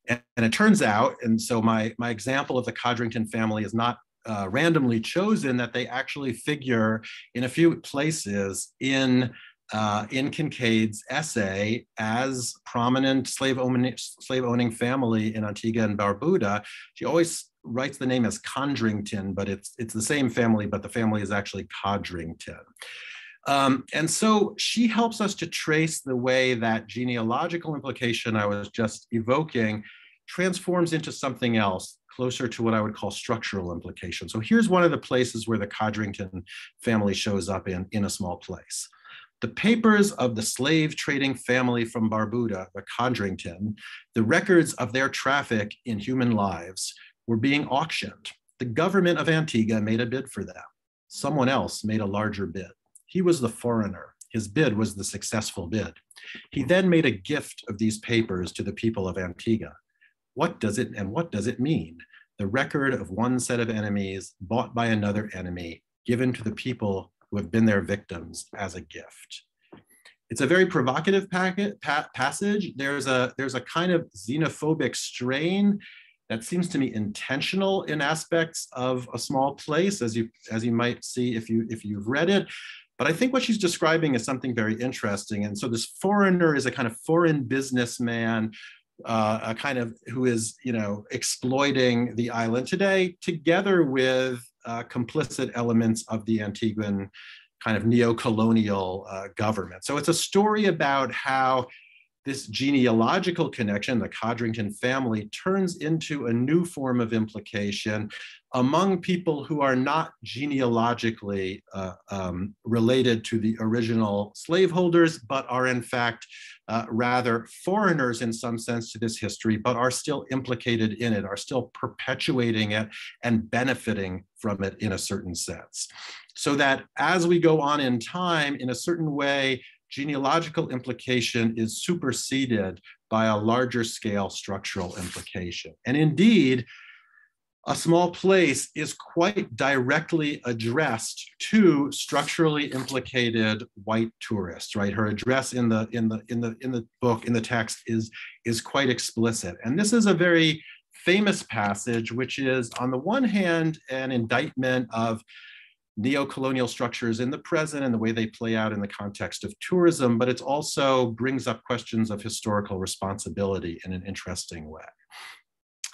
And, and it turns out, and so my, my example of the Codrington family is not uh, randomly chosen, that they actually figure in a few places in uh, in Kincaid's essay as prominent slave owning, slave owning family in Antigua and Barbuda. She always writes the name as Condrington, but it's, it's the same family, but the family is actually Codrington. Um, and so she helps us to trace the way that genealogical implication I was just evoking transforms into something else closer to what I would call structural implication. So here's one of the places where the Codrington family shows up in, in a small place. The papers of the slave trading family from Barbuda, the Codrington, the records of their traffic in human lives were being auctioned. The government of Antigua made a bid for them. Someone else made a larger bid. He was the foreigner. His bid was the successful bid. He then made a gift of these papers to the people of Antigua. What does it and what does it mean? The record of one set of enemies bought by another enemy, given to the people have been their victims as a gift. It's a very provocative packet, pa passage. There's a, there's a kind of xenophobic strain that seems to me intentional in aspects of a small place, as you, as you might see if, you, if you've read it. But I think what she's describing is something very interesting. And so this foreigner is a kind of foreign businessman uh, a kind of who is you know exploiting the island today together with uh, complicit elements of the Antiguan kind of neo-colonial uh, government. So it's a story about how this genealogical connection, the Codrington family, turns into a new form of implication among people who are not genealogically uh, um, related to the original slaveholders, but are in fact uh, rather foreigners in some sense to this history, but are still implicated in it, are still perpetuating it and benefiting from it in a certain sense. So that as we go on in time, in a certain way, genealogical implication is superseded by a larger scale structural implication. And indeed, a small place is quite directly addressed to structurally implicated white tourists right her address in the in the in the in the book in the text is is quite explicit and this is a very famous passage which is on the one hand an indictment of neo-colonial structures in the present and the way they play out in the context of tourism but it also brings up questions of historical responsibility in an interesting way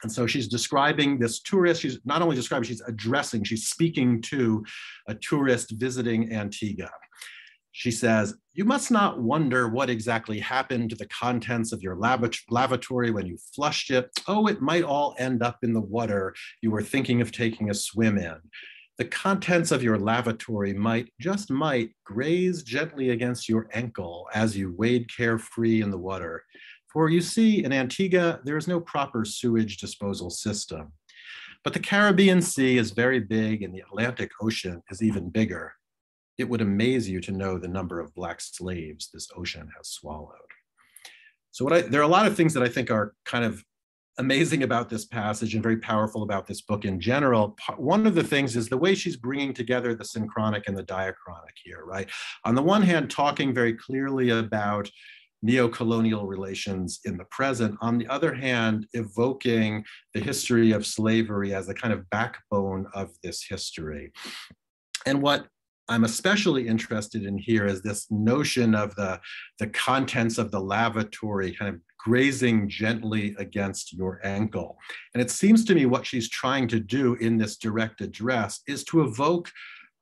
and so she's describing this tourist. She's not only describing, she's addressing, she's speaking to a tourist visiting Antigua. She says, You must not wonder what exactly happened to the contents of your lavatory when you flushed it. Oh, it might all end up in the water you were thinking of taking a swim in. The contents of your lavatory might, just might, graze gently against your ankle as you wade carefree in the water. For you see, in Antigua, there is no proper sewage disposal system. But the Caribbean Sea is very big and the Atlantic Ocean is even bigger. It would amaze you to know the number of Black slaves this ocean has swallowed. So what I, there are a lot of things that I think are kind of amazing about this passage and very powerful about this book in general. One of the things is the way she's bringing together the synchronic and the diachronic here, right? On the one hand, talking very clearly about neo-colonial relations in the present. On the other hand, evoking the history of slavery as a kind of backbone of this history. And what I'm especially interested in here is this notion of the, the contents of the lavatory kind of grazing gently against your ankle. And it seems to me what she's trying to do in this direct address is to evoke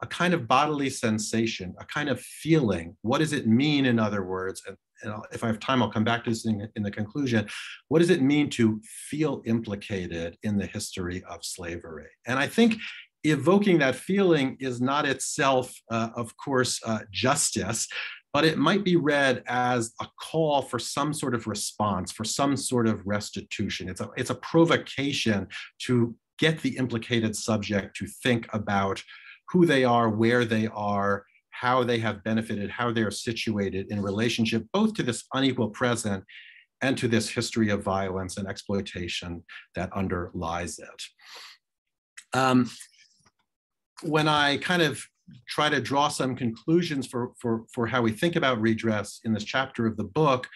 a kind of bodily sensation, a kind of feeling. What does it mean, in other words? And, and if I have time, I'll come back to this in, in, the conclusion. What does it mean to feel implicated in the history of slavery? And I think evoking that feeling is not itself, uh, of course, uh, justice, but it might be read as a call for some sort of response, for some sort of restitution. It's a, it's a provocation to get the implicated subject to think about who they are, where they are, how they have benefited, how they're situated in relationship both to this unequal present and to this history of violence and exploitation that underlies it. Um, when I kind of try to draw some conclusions for, for, for how we think about redress in this chapter of the book,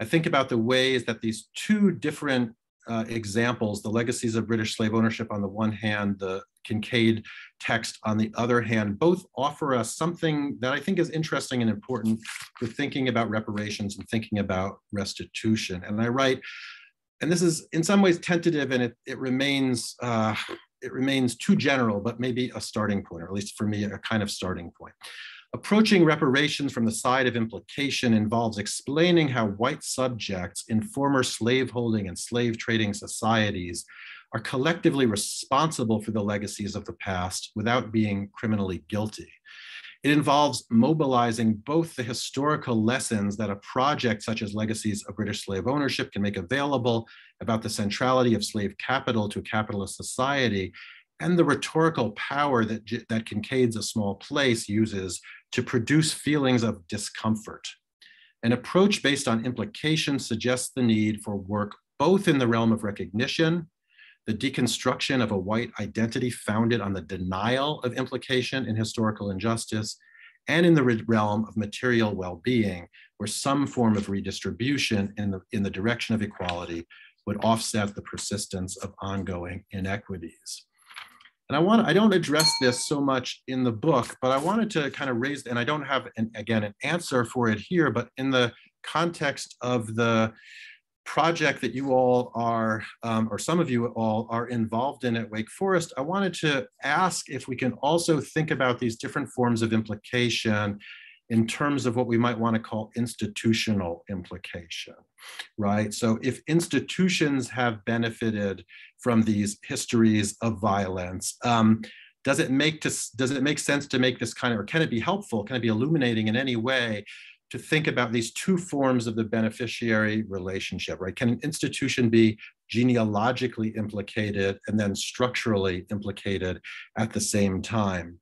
I think about the ways that these two different uh, examples, the legacies of British slave ownership on the one hand, the Kincaid text on the other hand, both offer us something that I think is interesting and important for thinking about reparations and thinking about restitution. And I write, and this is in some ways tentative and it, it remains uh, it remains too general, but maybe a starting point, or at least for me, a kind of starting point. Approaching reparations from the side of implication involves explaining how white subjects in former slaveholding and slave trading societies are collectively responsible for the legacies of the past without being criminally guilty. It involves mobilizing both the historical lessons that a project such as Legacies of British Slave Ownership can make available about the centrality of slave capital to capitalist society, and the rhetorical power that, that Kincaid's A Small Place uses to produce feelings of discomfort. An approach based on implication suggests the need for work both in the realm of recognition the deconstruction of a white identity founded on the denial of implication in historical injustice, and in the realm of material well-being, where some form of redistribution in the, in the direction of equality would offset the persistence of ongoing inequities. And I want I don't address this so much in the book, but I wanted to kind of raise, and I don't have, an, again, an answer for it here, but in the context of the project that you all are, um, or some of you all are involved in at Wake Forest, I wanted to ask if we can also think about these different forms of implication in terms of what we might want to call institutional implication, right? So if institutions have benefited from these histories of violence, um, does it make to, does it make sense to make this kind of, or can it be helpful? Can it be illuminating in any way to think about these two forms of the beneficiary relationship, right? Can an institution be genealogically implicated and then structurally implicated at the same time?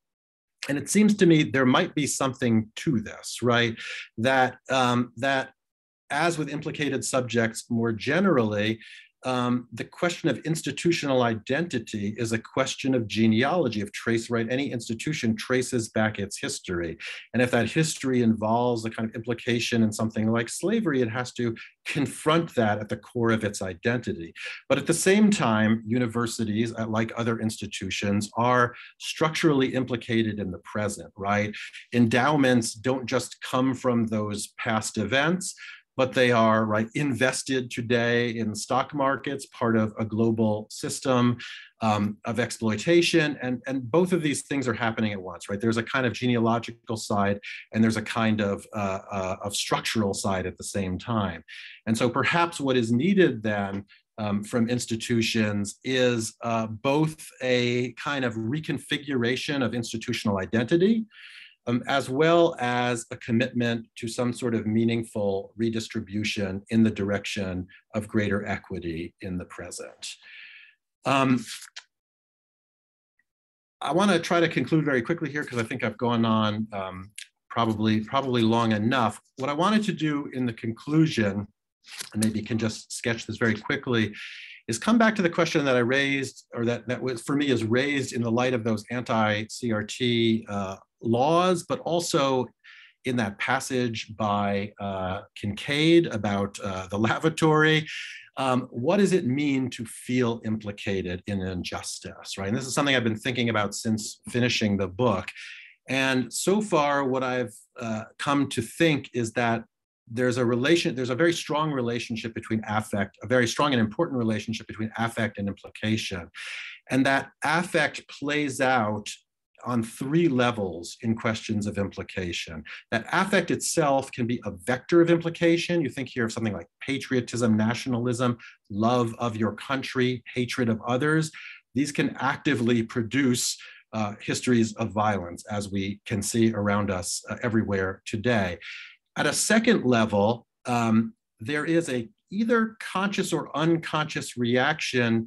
And it seems to me there might be something to this, right? That um, that as with implicated subjects more generally, um, the question of institutional identity is a question of genealogy, of trace, right? Any institution traces back its history. And if that history involves a kind of implication in something like slavery, it has to confront that at the core of its identity. But at the same time, universities, uh, like other institutions, are structurally implicated in the present, right? Endowments don't just come from those past events but they are right invested today in stock markets, part of a global system um, of exploitation. And, and both of these things are happening at once, right? There's a kind of genealogical side and there's a kind of, uh, uh, of structural side at the same time. And so perhaps what is needed then um, from institutions is uh, both a kind of reconfiguration of institutional identity um, as well as a commitment to some sort of meaningful redistribution in the direction of greater equity in the present. Um, I want to try to conclude very quickly here because I think I've gone on um, probably probably long enough. What I wanted to do in the conclusion, and maybe can just sketch this very quickly, is come back to the question that I raised, or that, that was for me is raised in the light of those anti-CRT uh, laws, but also in that passage by uh, Kincaid about uh, the lavatory. Um, what does it mean to feel implicated in injustice, right? And this is something I've been thinking about since finishing the book. And so far, what I've uh, come to think is that there's a relation, there's a very strong relationship between affect, a very strong and important relationship between affect and implication. And that affect plays out on three levels in questions of implication. That affect itself can be a vector of implication. You think here of something like patriotism, nationalism, love of your country, hatred of others. These can actively produce uh, histories of violence, as we can see around us uh, everywhere today. At a second level, um, there is a either conscious or unconscious reaction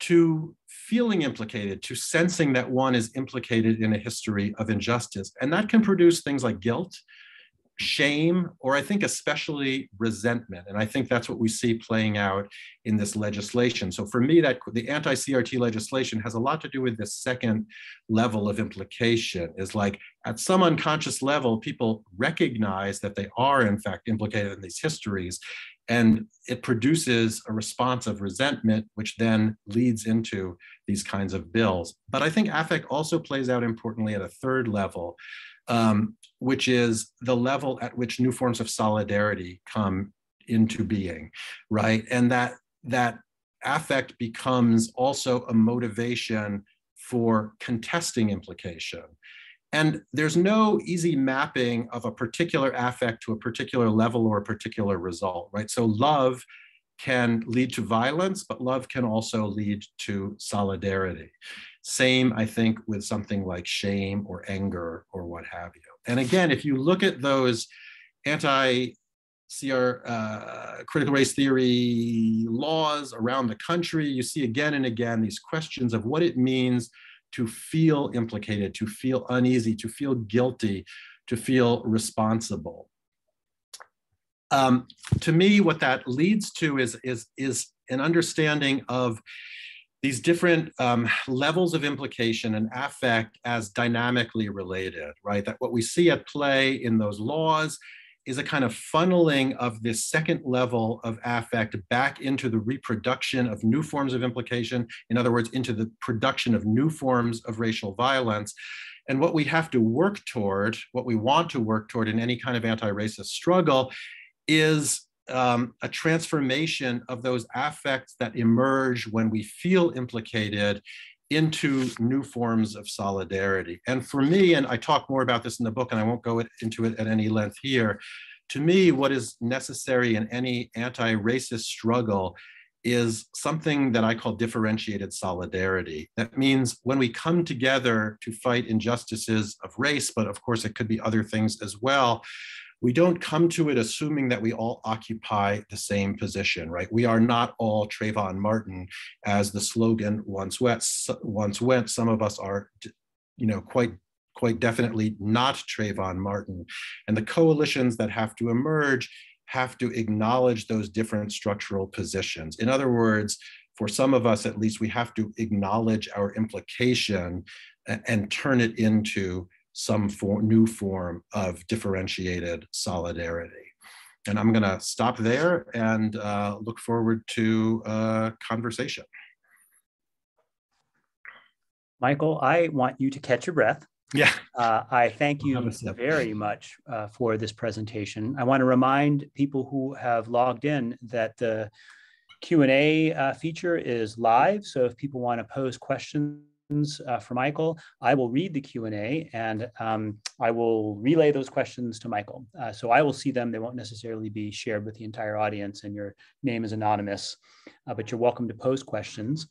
to feeling implicated, to sensing that one is implicated in a history of injustice. And that can produce things like guilt, shame, or I think especially resentment. And I think that's what we see playing out in this legislation. So for me, that the anti-CRT legislation has a lot to do with this second level of implication is like at some unconscious level, people recognize that they are in fact implicated in these histories and it produces a response of resentment, which then leads into these kinds of bills. But I think affect also plays out importantly at a third level, um, which is the level at which new forms of solidarity come into being, right? And that that affect becomes also a motivation for contesting implication. And there's no easy mapping of a particular affect to a particular level or a particular result, right? So love can lead to violence, but love can also lead to solidarity. Same, I think, with something like shame or anger or what have you. And again, if you look at those anti CR uh, critical race theory laws around the country, you see again and again these questions of what it means to feel implicated, to feel uneasy, to feel guilty, to feel responsible. Um, to me, what that leads to is, is, is an understanding of these different um, levels of implication and affect as dynamically related, right? That what we see at play in those laws is a kind of funneling of this second level of affect back into the reproduction of new forms of implication, in other words, into the production of new forms of racial violence. And what we have to work toward, what we want to work toward in any kind of anti racist struggle, is um, a transformation of those affects that emerge when we feel implicated into new forms of solidarity. And for me, and I talk more about this in the book, and I won't go into it at any length here. To me, what is necessary in any anti racist struggle is something that I call differentiated solidarity. That means when we come together to fight injustices of race, but of course it could be other things as well, we don't come to it assuming that we all occupy the same position, right? We are not all Trayvon Martin, as the slogan once went. Once went. Some of us are, you know, quite quite definitely not Trayvon Martin, and the coalitions that have to emerge have to acknowledge those different structural positions. In other words, for some of us at least, we have to acknowledge our implication and, and turn it into some new form of differentiated solidarity. And I'm going to stop there and uh, look forward to a conversation. Michael, I want you to catch your breath. Yeah. Uh, I thank you very much uh, for this presentation. I want to remind people who have logged in that the Q&A uh, feature is live. So if people want to pose questions uh, for Michael. I will read the Q&A and um, I will relay those questions to Michael. Uh, so I will see them. They won't necessarily be shared with the entire audience and your name is anonymous, uh, but you're welcome to pose questions.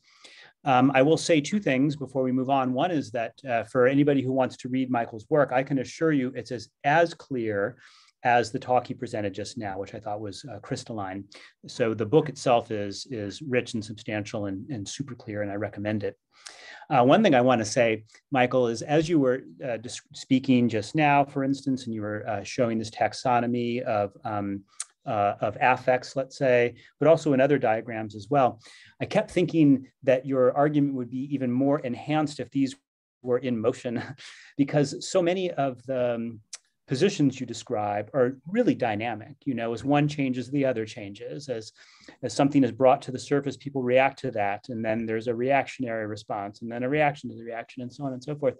Um, I will say two things before we move on. One is that uh, for anybody who wants to read Michael's work, I can assure you it's as, as clear as the talk he presented just now, which I thought was uh, crystalline. So the book itself is, is rich and substantial and, and super clear, and I recommend it. Uh, one thing I want to say, Michael, is as you were uh, speaking just now, for instance, and you were uh, showing this taxonomy of um, uh, of affects, let's say, but also in other diagrams as well. I kept thinking that your argument would be even more enhanced if these were in motion, because so many of the um, positions you describe are really dynamic. You know, as one changes, the other changes. As as something is brought to the surface, people react to that, and then there's a reactionary response, and then a reaction to the reaction, and so on and so forth.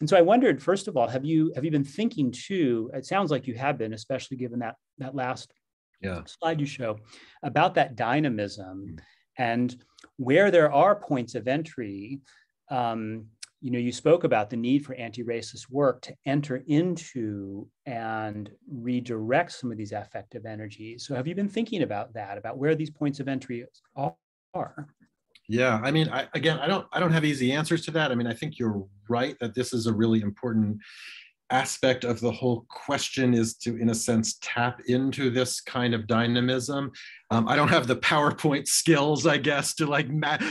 And so I wondered, first of all, have you have you been thinking too? It sounds like you have been, especially given that that last yeah. slide you show about that dynamism mm. and where there are points of entry. Um, you know, you spoke about the need for anti-racist work to enter into and redirect some of these affective energies. So have you been thinking about that, about where these points of entry are? Yeah, I mean, I, again, I don't, I don't have easy answers to that. I mean, I think you're right that this is a really important aspect of the whole question is to, in a sense, tap into this kind of dynamism. Um, I don't have the PowerPoint skills, I guess, to like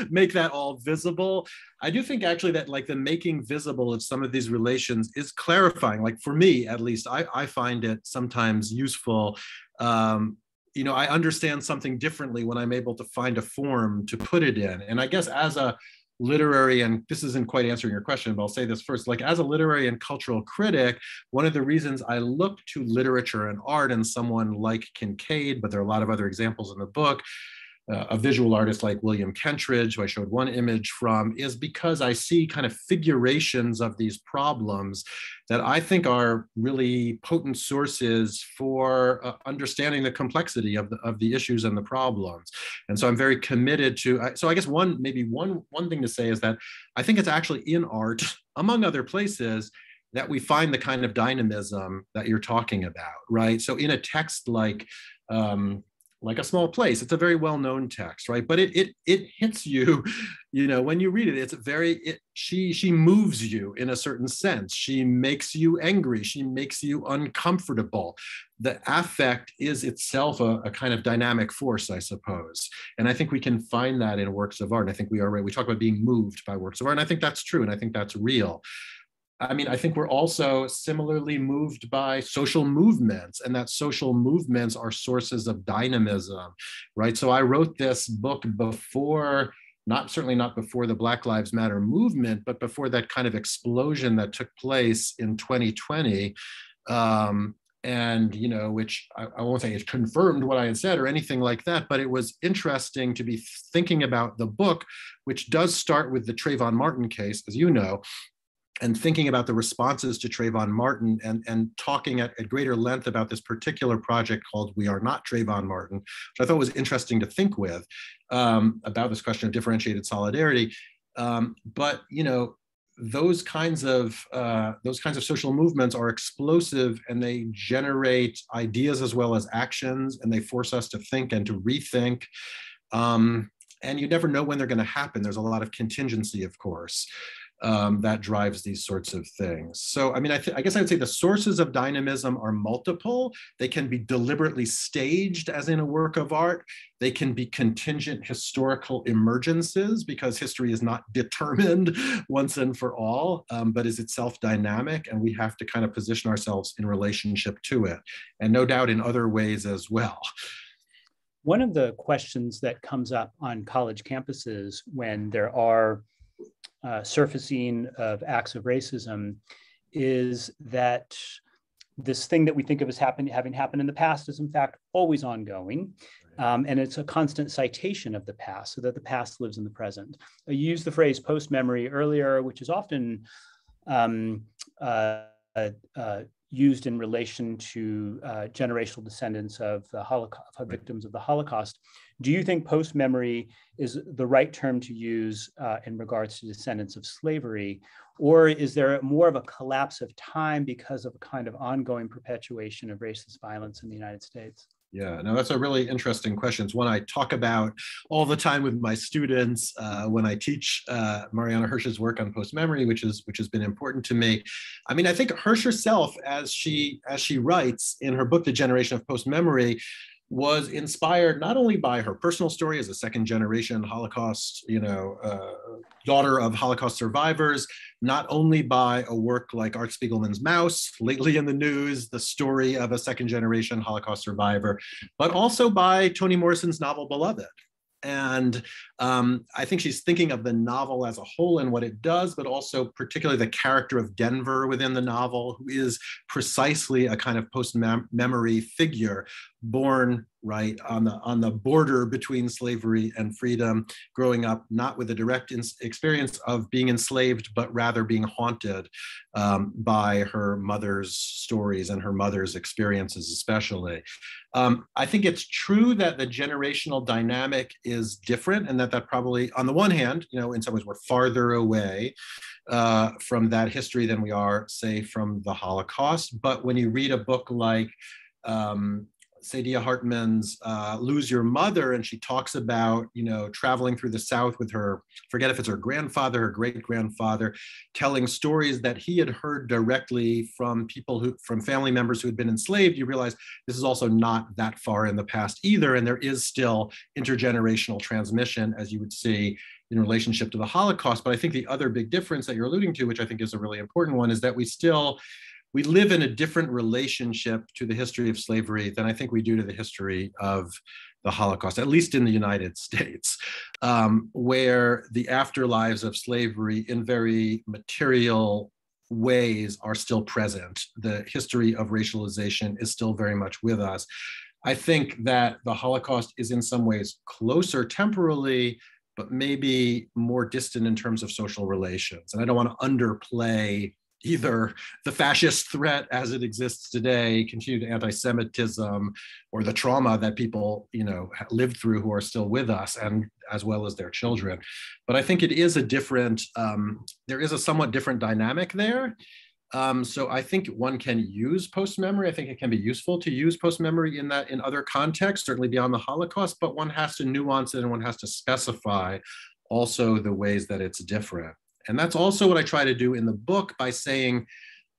make that all visible. I do think actually that like the making visible of some of these relations is clarifying. Like for me, at least, I, I find it sometimes useful. Um, you know, I understand something differently when I'm able to find a form to put it in. And I guess as a literary and this isn't quite answering your question but i'll say this first. Like as a literary and cultural critic one of the reasons i look to literature and art and someone like kincaid but there are a lot of other examples in the book uh, a visual artist like William Kentridge, who I showed one image from, is because I see kind of figurations of these problems that I think are really potent sources for uh, understanding the complexity of the, of the issues and the problems. And so I'm very committed to, so I guess one, maybe one, one thing to say is that I think it's actually in art, among other places, that we find the kind of dynamism that you're talking about, right? So in a text like, um, like a small place. It's a very well-known text right? But it it it hits you you know when you read it it's very it she she moves you in a certain sense. She makes you angry. She makes you uncomfortable. The affect is itself a, a kind of dynamic force i suppose. And i think we can find that in works of art. And i think we are right. We talk about being moved by works of art. And i think that's true. And i think that's real I mean, I think we're also similarly moved by social movements, and that social movements are sources of dynamism, right? So I wrote this book before, not certainly not before the Black Lives Matter movement, but before that kind of explosion that took place in 2020. Um, and you know which I, I, won't say it confirmed what i had said or anything like that but it was interesting to be thinking about the book which does start with the trayvon martin case as you know and thinking about the responses to Trayvon Martin and, and talking at, at greater length about this particular project called We Are Not Trayvon Martin, which I thought was interesting to think with um, about this question of differentiated solidarity. Um, but, you know, those kinds of uh, those kinds of social movements are explosive and they generate ideas as well as actions and they force us to think and to rethink. Um, and you never know when they're going to happen. There's a lot of contingency of course um, that drives these sorts of things. So, I mean, I, I, guess I would say the sources of dynamism are multiple. They can be deliberately staged, as in a work of art. They can be contingent historical emergences because history is not determined once and for all, um, but is itself dynamic, and we have to kind of position ourselves in relationship to it, and no doubt in other ways as well. One of the questions that comes up on college campuses when there are uh, surfacing of acts of racism is that this thing that we think of as happen, having happened in the past is in fact always ongoing. Um, and it's a constant citation of the past so that the past lives in the present. I used the phrase post memory earlier, which is often um, uh, uh, used in relation to uh, generational descendants of the Holocaust, of victims of the Holocaust. Do you think post memory is the right term to use uh, in regards to descendants of slavery? Or is there more of a collapse of time because of a kind of ongoing perpetuation of racist violence in the United States? Yeah, no, that's a really interesting question. It's one I talk about all the time with my students uh, when I teach uh, Marianne Hirsch's work on post memory, which is which has been important to me. I mean, I think Hirsch herself, as she as she writes in her book, The Generation of Post Memory, was inspired not only by her personal story as a second generation Holocaust, you know, uh, daughter of Holocaust survivors, not only by a work like Art Spiegelman's Maus, lately in the news, the story of a second generation Holocaust survivor, but also by Toni Morrison's novel Beloved, And um, I think she's thinking of the novel as a whole and what it does, but also particularly the character of Denver within the novel, who is precisely a kind of post-memory figure born right on the on the border between slavery and freedom growing up not with a direct experience of being enslaved but rather being haunted um, by her mother's stories and her mother's experiences especially. Um, i think it's true that the generational dynamic is different and that that probably on the one hand you know in some ways we're farther away uh, from that history than we are say from the holocaust but when you read a book like um, Saidiya Hartman's uh, Lose Your Mother, and she talks about, you know, traveling through the South with her, forget if it's her grandfather, her great grandfather, telling stories that he had heard directly from people who, from family members who had been enslaved. You realize this is also not that far in the past either. And there is still intergenerational transmission, as you would see in relationship to the Holocaust. But I think the other big difference that you're alluding to, which I think is a really important one, is that we still, we live in a different relationship to the history of slavery than I think we do to the history of the Holocaust, at least in the United States, um, where the afterlives of slavery in very material ways are still present. The history of racialization is still very much with us. I think that the Holocaust is in some ways closer temporally, but maybe more distant in terms of social relations. And I don't want to underplay either the fascist threat as it exists today, continued anti-Semitism, or the trauma that people, you know, lived through who are still with us, and as well as their children. But I think it is a different, um, there is a somewhat different dynamic there. Um, so I think one can use post-memory. I think it can be useful to use post-memory in that in other contexts, certainly beyond the Holocaust, but one has to nuance it and one has to specify also the ways that it's different. And that's also what I try to do in the book by saying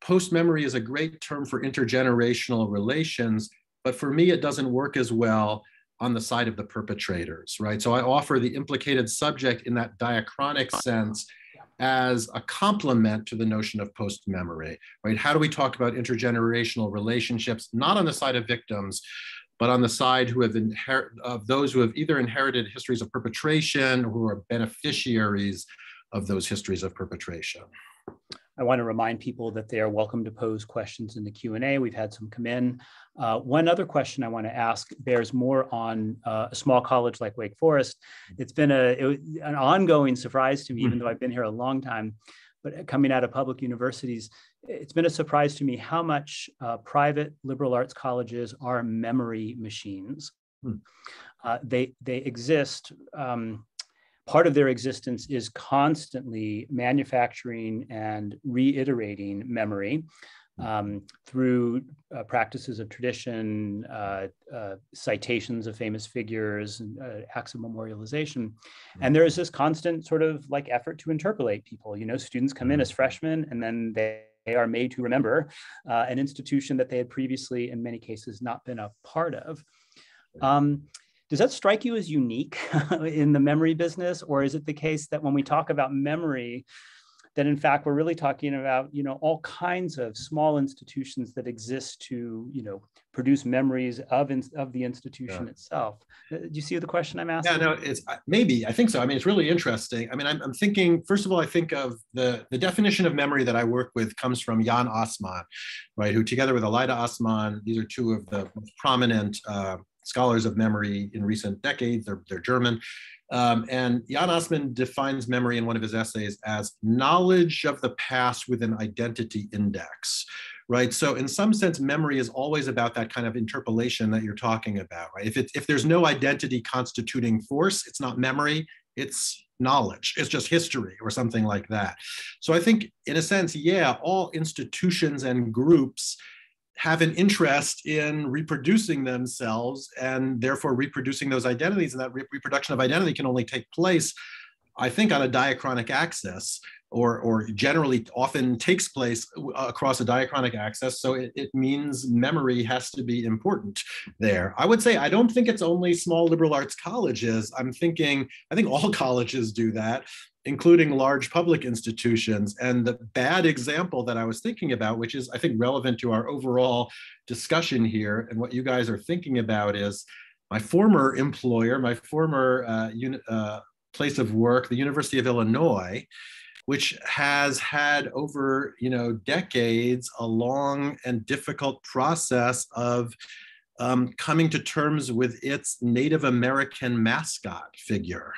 post memory is a great term for intergenerational relations, but for me, it doesn't work as well on the side of the perpetrators, right? So I offer the implicated subject in that diachronic sense as a complement to the notion of post memory, right? How do we talk about intergenerational relationships, not on the side of victims, but on the side who have inherit of those who have either inherited histories of perpetration or who are beneficiaries of those histories of perpetration. I want to remind people that they are welcome to pose questions in the Q&A. We've had some come in. Uh, one other question I want to ask bears more on uh, a small college like Wake Forest. It's been a, it, an ongoing surprise to me, even though I've been here a long time, but coming out of public universities, it's been a surprise to me how much uh, private liberal arts colleges are memory machines. Hmm. Uh, they, they exist um, part of their existence is constantly manufacturing and reiterating memory um, through uh, practices of tradition, uh, uh, citations of famous figures, and, uh, acts of memorialization. Mm-hmm. And there is this constant sort of like effort to interpolate people. You know, students come in as mm-hmm. freshmen and then they they are made to remember uh, an institution that they had previously, in many cases, not been a part of. Um, does that strike you as unique in the memory business, or is it the case that when we talk about memory, that in fact we're really talking about you know all kinds of small institutions that exist to you know produce memories of in, of the institution yeah. itself? Uh, do you see the question i'm asking? yeah no it's maybe i think so. I mean it's really interesting. I mean I'm, I'm thinking first of all i think of the the definition of memory that i work with comes from jan assmann right who together with Aleida Assmann these are two of the most prominent uh, scholars of memory in recent decades. They're, they're German. Um, and Jan Assmann defines memory in one of his essays as knowledge of the past with an identity index, right? So in some sense, memory is always about that kind of interpolation that you're talking about, right? If, it, if there's no identity constituting force, it's not memory, it's knowledge. It's just history or something like that. So I think in a sense, yeah, all institutions and groups have an interest in reproducing themselves and therefore reproducing those identities. And that re- reproduction of identity can only take place, I think, on a diachronic axis or, or generally often takes place across a diachronic axis. So it, it means memory has to be important there. I would say I don't think it's only small liberal arts colleges. I'm thinking, I think all colleges do that including large public institutions. And the bad example that I was thinking about, which is I think relevant to our overall discussion here and what you guys are thinking about is my former employer, my former uh, uh, place of work, the University of Illinois, which has had over you know decades a long and difficult process of um, coming to terms with its Native American mascot figure,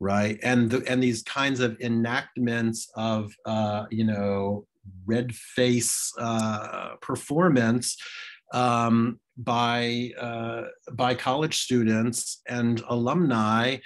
right? And the, and these kinds of enactments of uh, you know red face uh, performance um, by uh, by college students and alumni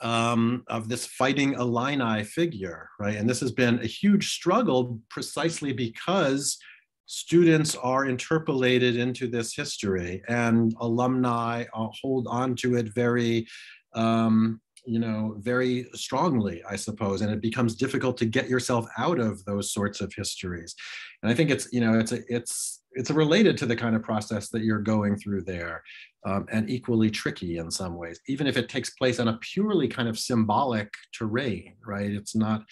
um, of this fighting Illini figure, right? And this has been a huge struggle precisely because students are interpolated into this history and alumni uh, hold on to it very um, you know very strongly i suppose and it becomes difficult to get yourself out of those sorts of histories. And i think it's you know it's a, it's it's related to the kind of process that you're going through there um, and equally tricky in some ways even if it takes place on a purely kind of symbolic terrain right? It's not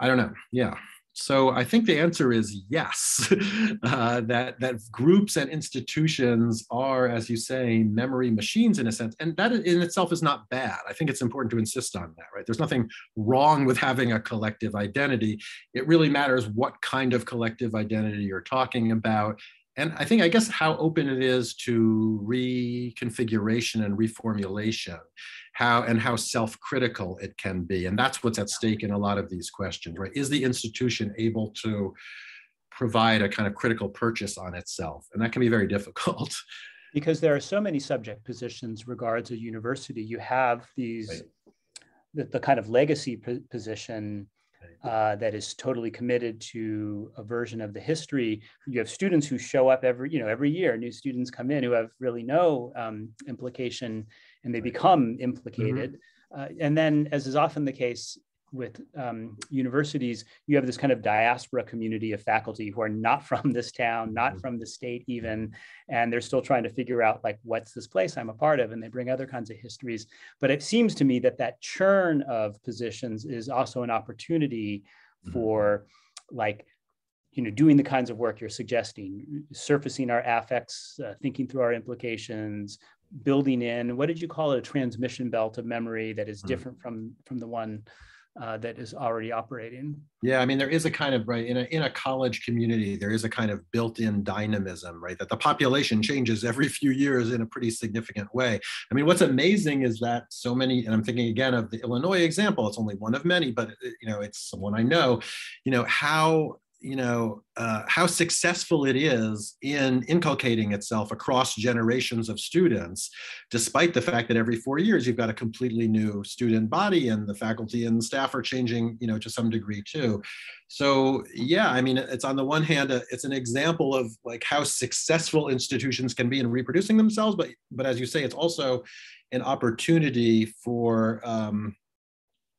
i don't know yeah so I think the answer is yes, uh, that, that groups and institutions are, as you say, memory machines in a sense. And that in itself is not bad. I think it's important to insist on that, right? There's nothing wrong with having a collective identity. It really matters what kind of collective identity you're talking about and I think, I guess, how open it is to reconfiguration and reformulation, how and how self-critical it can be, and that's what's at stake in a lot of these questions, right? Is the institution able to provide a kind of critical purchase on itself, and that can be very difficult. Because there are so many subject positions regards a university, you have these right. the, the, kind of legacy position uh, that is totally committed to a version of the history. You have students who show up every, you know, every year. New students come in who have really no um, implication, and they become implicated. Mm-hmm. Uh, and then, as is often the case with um, universities, you have this kind of diaspora community of faculty who are not from this town, not mm-hmm. from the state even, and they're still trying to figure out like, what's this place I'm a part of? And they bring other kinds of histories. But it seems to me that that churn of positions is also an opportunity mm-hmm. for like, you know, doing the kinds of work you're suggesting, surfacing our affects, uh, thinking through our implications, building in, what did you call it, a transmission belt of memory that is mm-hmm. different from, from the one uh, that is already operating. Yeah, I mean, there is a kind of right in a in a college community, there is a kind of built-in dynamism, right? That the population changes every few years in a pretty significant way. I mean, what's amazing is that so many, and I'm thinking again of the Illinois example. It's only one of many, but you know, it's someone I know. You know how you know uh, how successful it is in inculcating itself across generations of students despite the fact that every four years you've got a completely new student body and the faculty and staff are changing you know to some degree too. So yeah i mean it's on the one hand uh, it's an example of like how successful institutions can be in reproducing themselves but but as you say it's also an opportunity for um,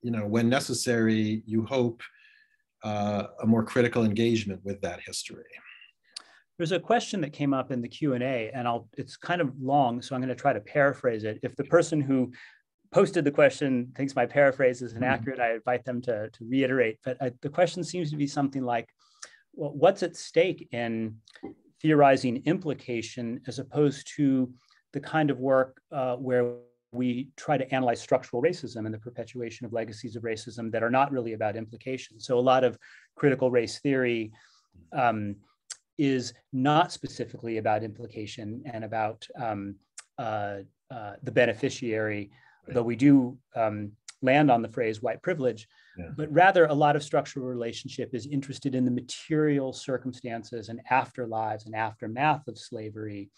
you know when necessary you hope uh, a more critical engagement with that history. There's a question that came up in the Q&A and I'll, it's kind of long, so I'm gonna try to paraphrase it. If the person who posted the question thinks my paraphrase is inaccurate, mm-hmm. I invite them to, to reiterate. But uh, the question seems to be something like, well, what's at stake in theorizing implication as opposed to the kind of work uh, where we try to analyze structural racism and the perpetuation of legacies of racism that are not really about implication. So a lot of critical race theory um, is not specifically about implication and about um, uh, uh, the beneficiary, right. though we do um, land on the phrase white privilege, yeah. but rather a lot of structural relationship is interested in the material circumstances and afterlives and aftermath of slavery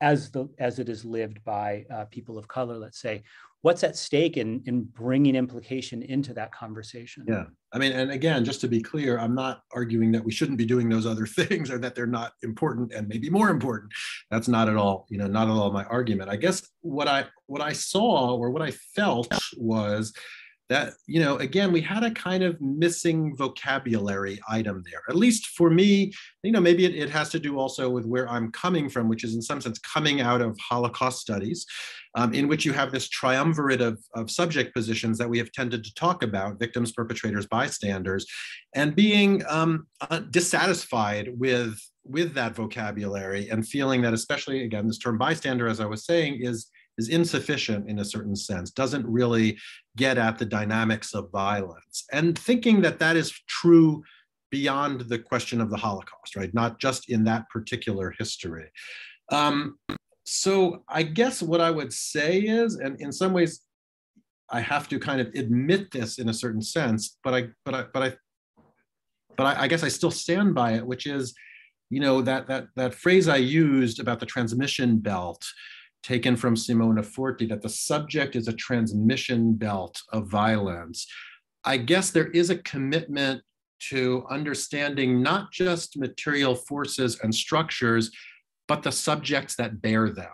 as the as it is lived by uh, people of color let's say what's at stake in in bringing implication into that conversation? Yeah. I mean and again just to be clear i'm not arguing that we shouldn't be doing those other things or that they're not important and maybe more important. That's not at all you know not at all my argument. I guess what i what i saw or what i felt was that you know again we had a kind of missing vocabulary item there. At least for me you know maybe it, it, has to do also with where i'm coming from which is in some sense coming out of holocaust studies um, in which you have this triumvirate of, of subject positions that we have tended to talk about victims perpetrators bystanders and being um, uh, dissatisfied with with that vocabulary and feeling that especially again this term bystander as i was saying is is insufficient in a certain sense, doesn't really get at the dynamics of violence. And thinking that that is true beyond the question of the Holocaust, right? Not just in that particular history. Um, so I guess what I would say is, and in some ways, I have to kind of admit this in a certain sense, but I, but I, but I, but I, I guess I still stand by it, which is, you know, that that that phrase I used about the transmission belt, taken from Simona Forti, that the subject is a transmission belt of violence. I guess there is a commitment to understanding not just material forces and structures, but the subjects that bear them.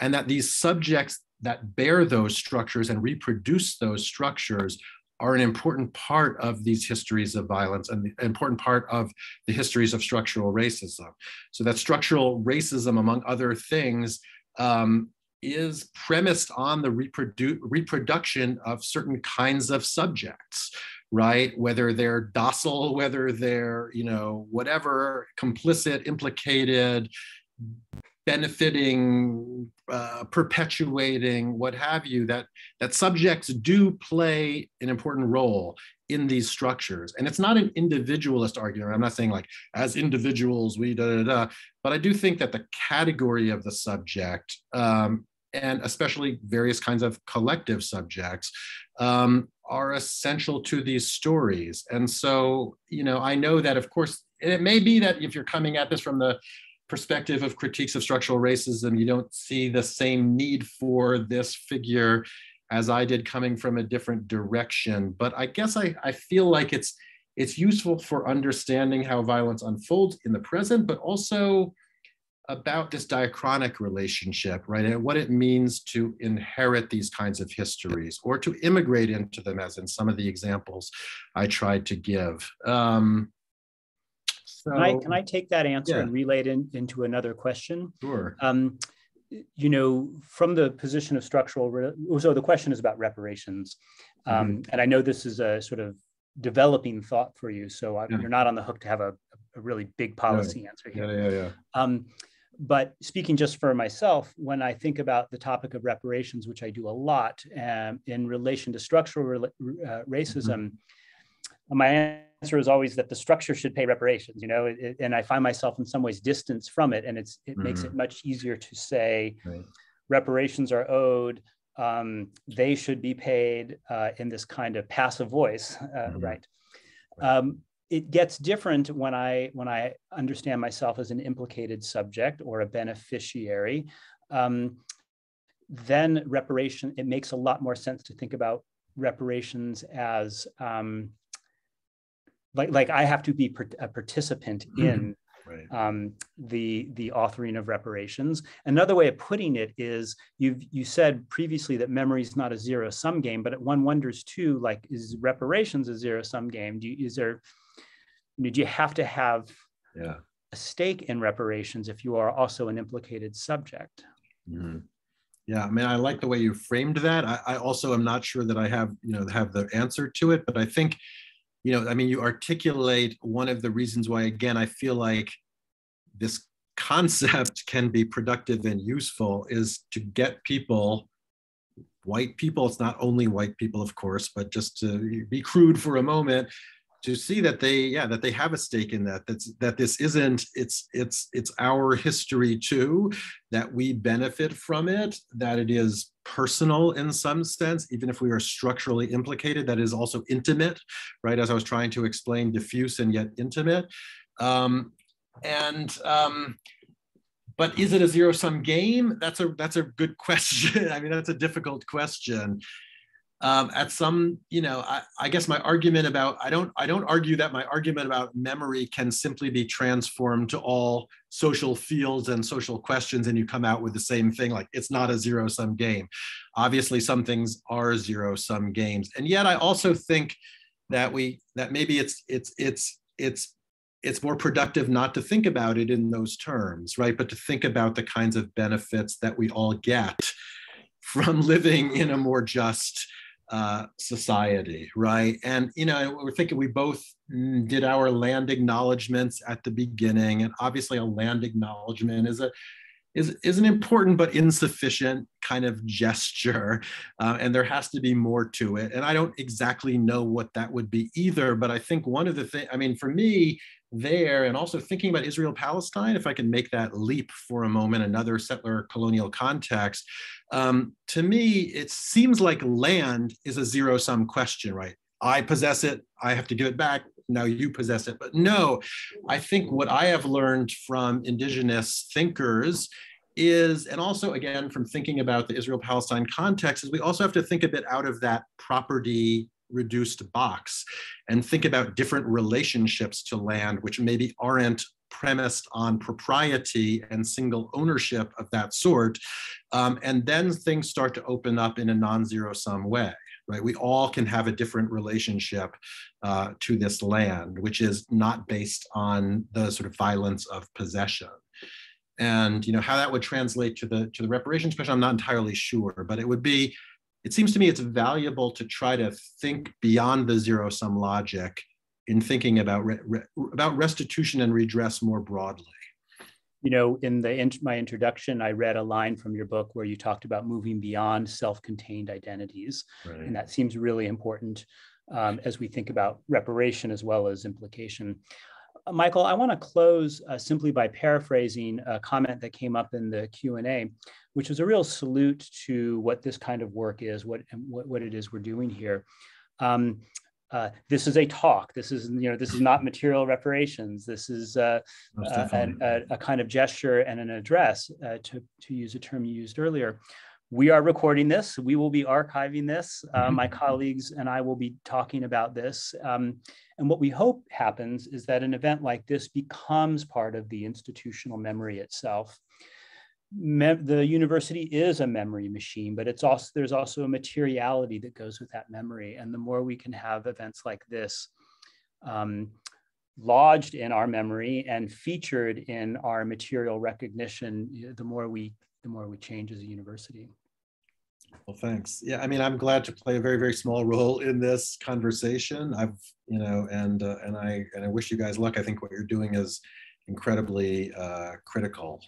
And that these subjects that bear those structures and reproduce those structures are an important part of these histories of violence and an important part of the histories of structural racism. So that structural racism, among other things, um, is premised on the reprodu reproduction of certain kinds of subjects right? Whether they're docile whether they're you know whatever complicit implicated benefiting uh, perpetuating what have you that that subjects do play an important role in these structures. And it's not an individualist argument. I'm not saying like as individuals we da da da but i do think that the category of the subject um, and especially various kinds of collective subjects um, are essential to these stories. And so, you know, I know that, of course, it may be that if you're coming at this from the perspective of critiques of structural racism, you don't see the same need for this figure as I did coming from a different direction. But I guess I, I feel like it's it's useful for understanding how violence unfolds in the present, but also about this diachronic relationship, right? And what it means to inherit these kinds of histories or to immigrate into them, as in some of the examples I tried to give. Um, so, can, I, can I take that answer yeah. and relay it in, into another question? Sure. Um, you know, from the position of structural, so the question is about reparations. Um, mm-hmm. And I know this is a sort of developing thought for you. So I, yeah. you're not on the hook to have a, a really big policy yeah. answer here. Yeah, yeah, yeah. Um, but speaking just for myself, when I think about the topic of reparations, which I do a lot um, in relation to structural uh, racism, mm-hmm. My answer is always that the structure should pay reparations. You know, it, and I find myself in some ways distance from it, and it's it mm-hmm. makes it mm-hmm. much easier to say right. reparations are owed. Um, they should be paid uh, in this kind of passive voice, uh, mm-hmm. right? Um, it gets different when I when I understand myself as an implicated subject or a beneficiary. Um, then reparation, it makes a lot more sense to think about reparations as um, like like I have to be a participant mm-hmm. in right. um, the the authoring of reparations. Another way of putting it is you you said previously that memory is not a zero sum game, but one wonders too, like is reparations a zero sum game? Do you, is there did you have to have yeah. a stake in reparations if you are also an implicated subject? Mm-hmm. Yeah, I mean, I like the way you framed that. I, I, also am not sure that I have, you know, have the answer to it, but I think, you know, I mean, you articulate one of the reasons why, again, I feel like this concept can be productive and useful is to get people white people it's not only white people of course but just to be crude for a moment to see that they yeah that they have a stake in that that's that this isn't it's it's it's our history too that we benefit from it that it is personal in some sense even if we are structurally implicated that is also intimate right? As i was trying to explain diffuse and yet intimate. Um, and um, but is it a zero sum game? That's a that's a good question. I mean that's a difficult question um, at some you know I, I, guess my argument about i don't i don't argue that my argument about memory can simply be transformed to all social fields and social questions and you come out with the same thing. Like it's not a zero sum game. Obviously some things are zero sum games. And yet i also think that we that maybe it's it's it's it's it's more productive not to think about it in those terms right? But to think about the kinds of benefits that we all get from living in a more just uh, society, right? And you know, we're thinking we both did our land acknowledgments at the beginning, and obviously, a land acknowledgement is a is, is an important but insufficient kind of gesture. Uh, and there has to be more to it. And I don't exactly know what that would be either. But I think one of the things, I mean, for me, there and also thinking about Israel Palestine, if I can make that leap for a moment, another settler colonial context, um, to me, it seems like land is a zero sum question, right? I possess it, I have to give it back, now you possess it. But no, I think what I have learned from indigenous thinkers is, and also again from thinking about the Israel Palestine context, is we also have to think a bit out of that property reduced box and think about different relationships to land, which maybe aren't premised on propriety and single ownership of that sort. Um, and then things start to open up in a non zero sum way right? We all can have a different relationship uh, to this land, which is not based on the sort of violence of possession. And you know how that would translate to the to the reparations question, I'm not entirely sure, but it would be. It seems to me it's valuable to try to think beyond the zero sum logic in thinking about re, re, about restitution and redress more broadly you know, in the in my introduction, I read a line from your book where you talked about moving beyond self-contained identities, right. and that seems really important um, as we think about reparation as well as implication. Michael, I want to close uh, simply by paraphrasing a comment that came up in the Q and A, which was a real salute to what this kind of work is, what what, what it is we're doing here. Um, uh, this is a talk. This is, you know, this is not material reparations. This is uh, uh, a, a, kind of gesture and an address, uh, to, to use a term you used earlier. We are recording this. We will be archiving this. Uh, mm-hmm. My colleagues and I will be talking about this. Um, and what we hope happens is that an event like this becomes part of the institutional memory itself the university is a memory machine, but it's also there's also a materiality that goes with that memory. And the more we can have events like this um, lodged in our memory and featured in our material recognition, the more we the more we change as a university. Well, thanks. Yeah, I mean, I'm glad to play a very, very small role in this conversation. I've, you know, and uh, and I and I wish you guys luck. I think what you're doing is incredibly uh, critical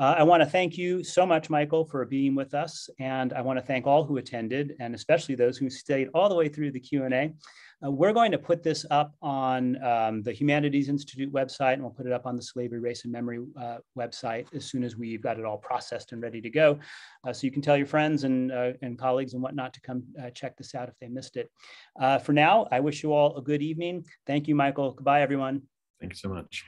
uh, I want to thank you so much, Michael, for being with us. And I want to thank all who attended, and especially those who stayed all the way through the Q&A. Uh, we're going to put this up on um, the Humanities Institute website, and we'll put it up on the Slavery, Race, and Memory uh, website as soon as we've got it all processed and ready to go. Uh, so you can tell your friends and, uh, and colleagues and whatnot to come uh, check this out if they missed it. for now, I wish you all a good evening. Thank you, Michael. Goodbye, everyone. Thank you so much.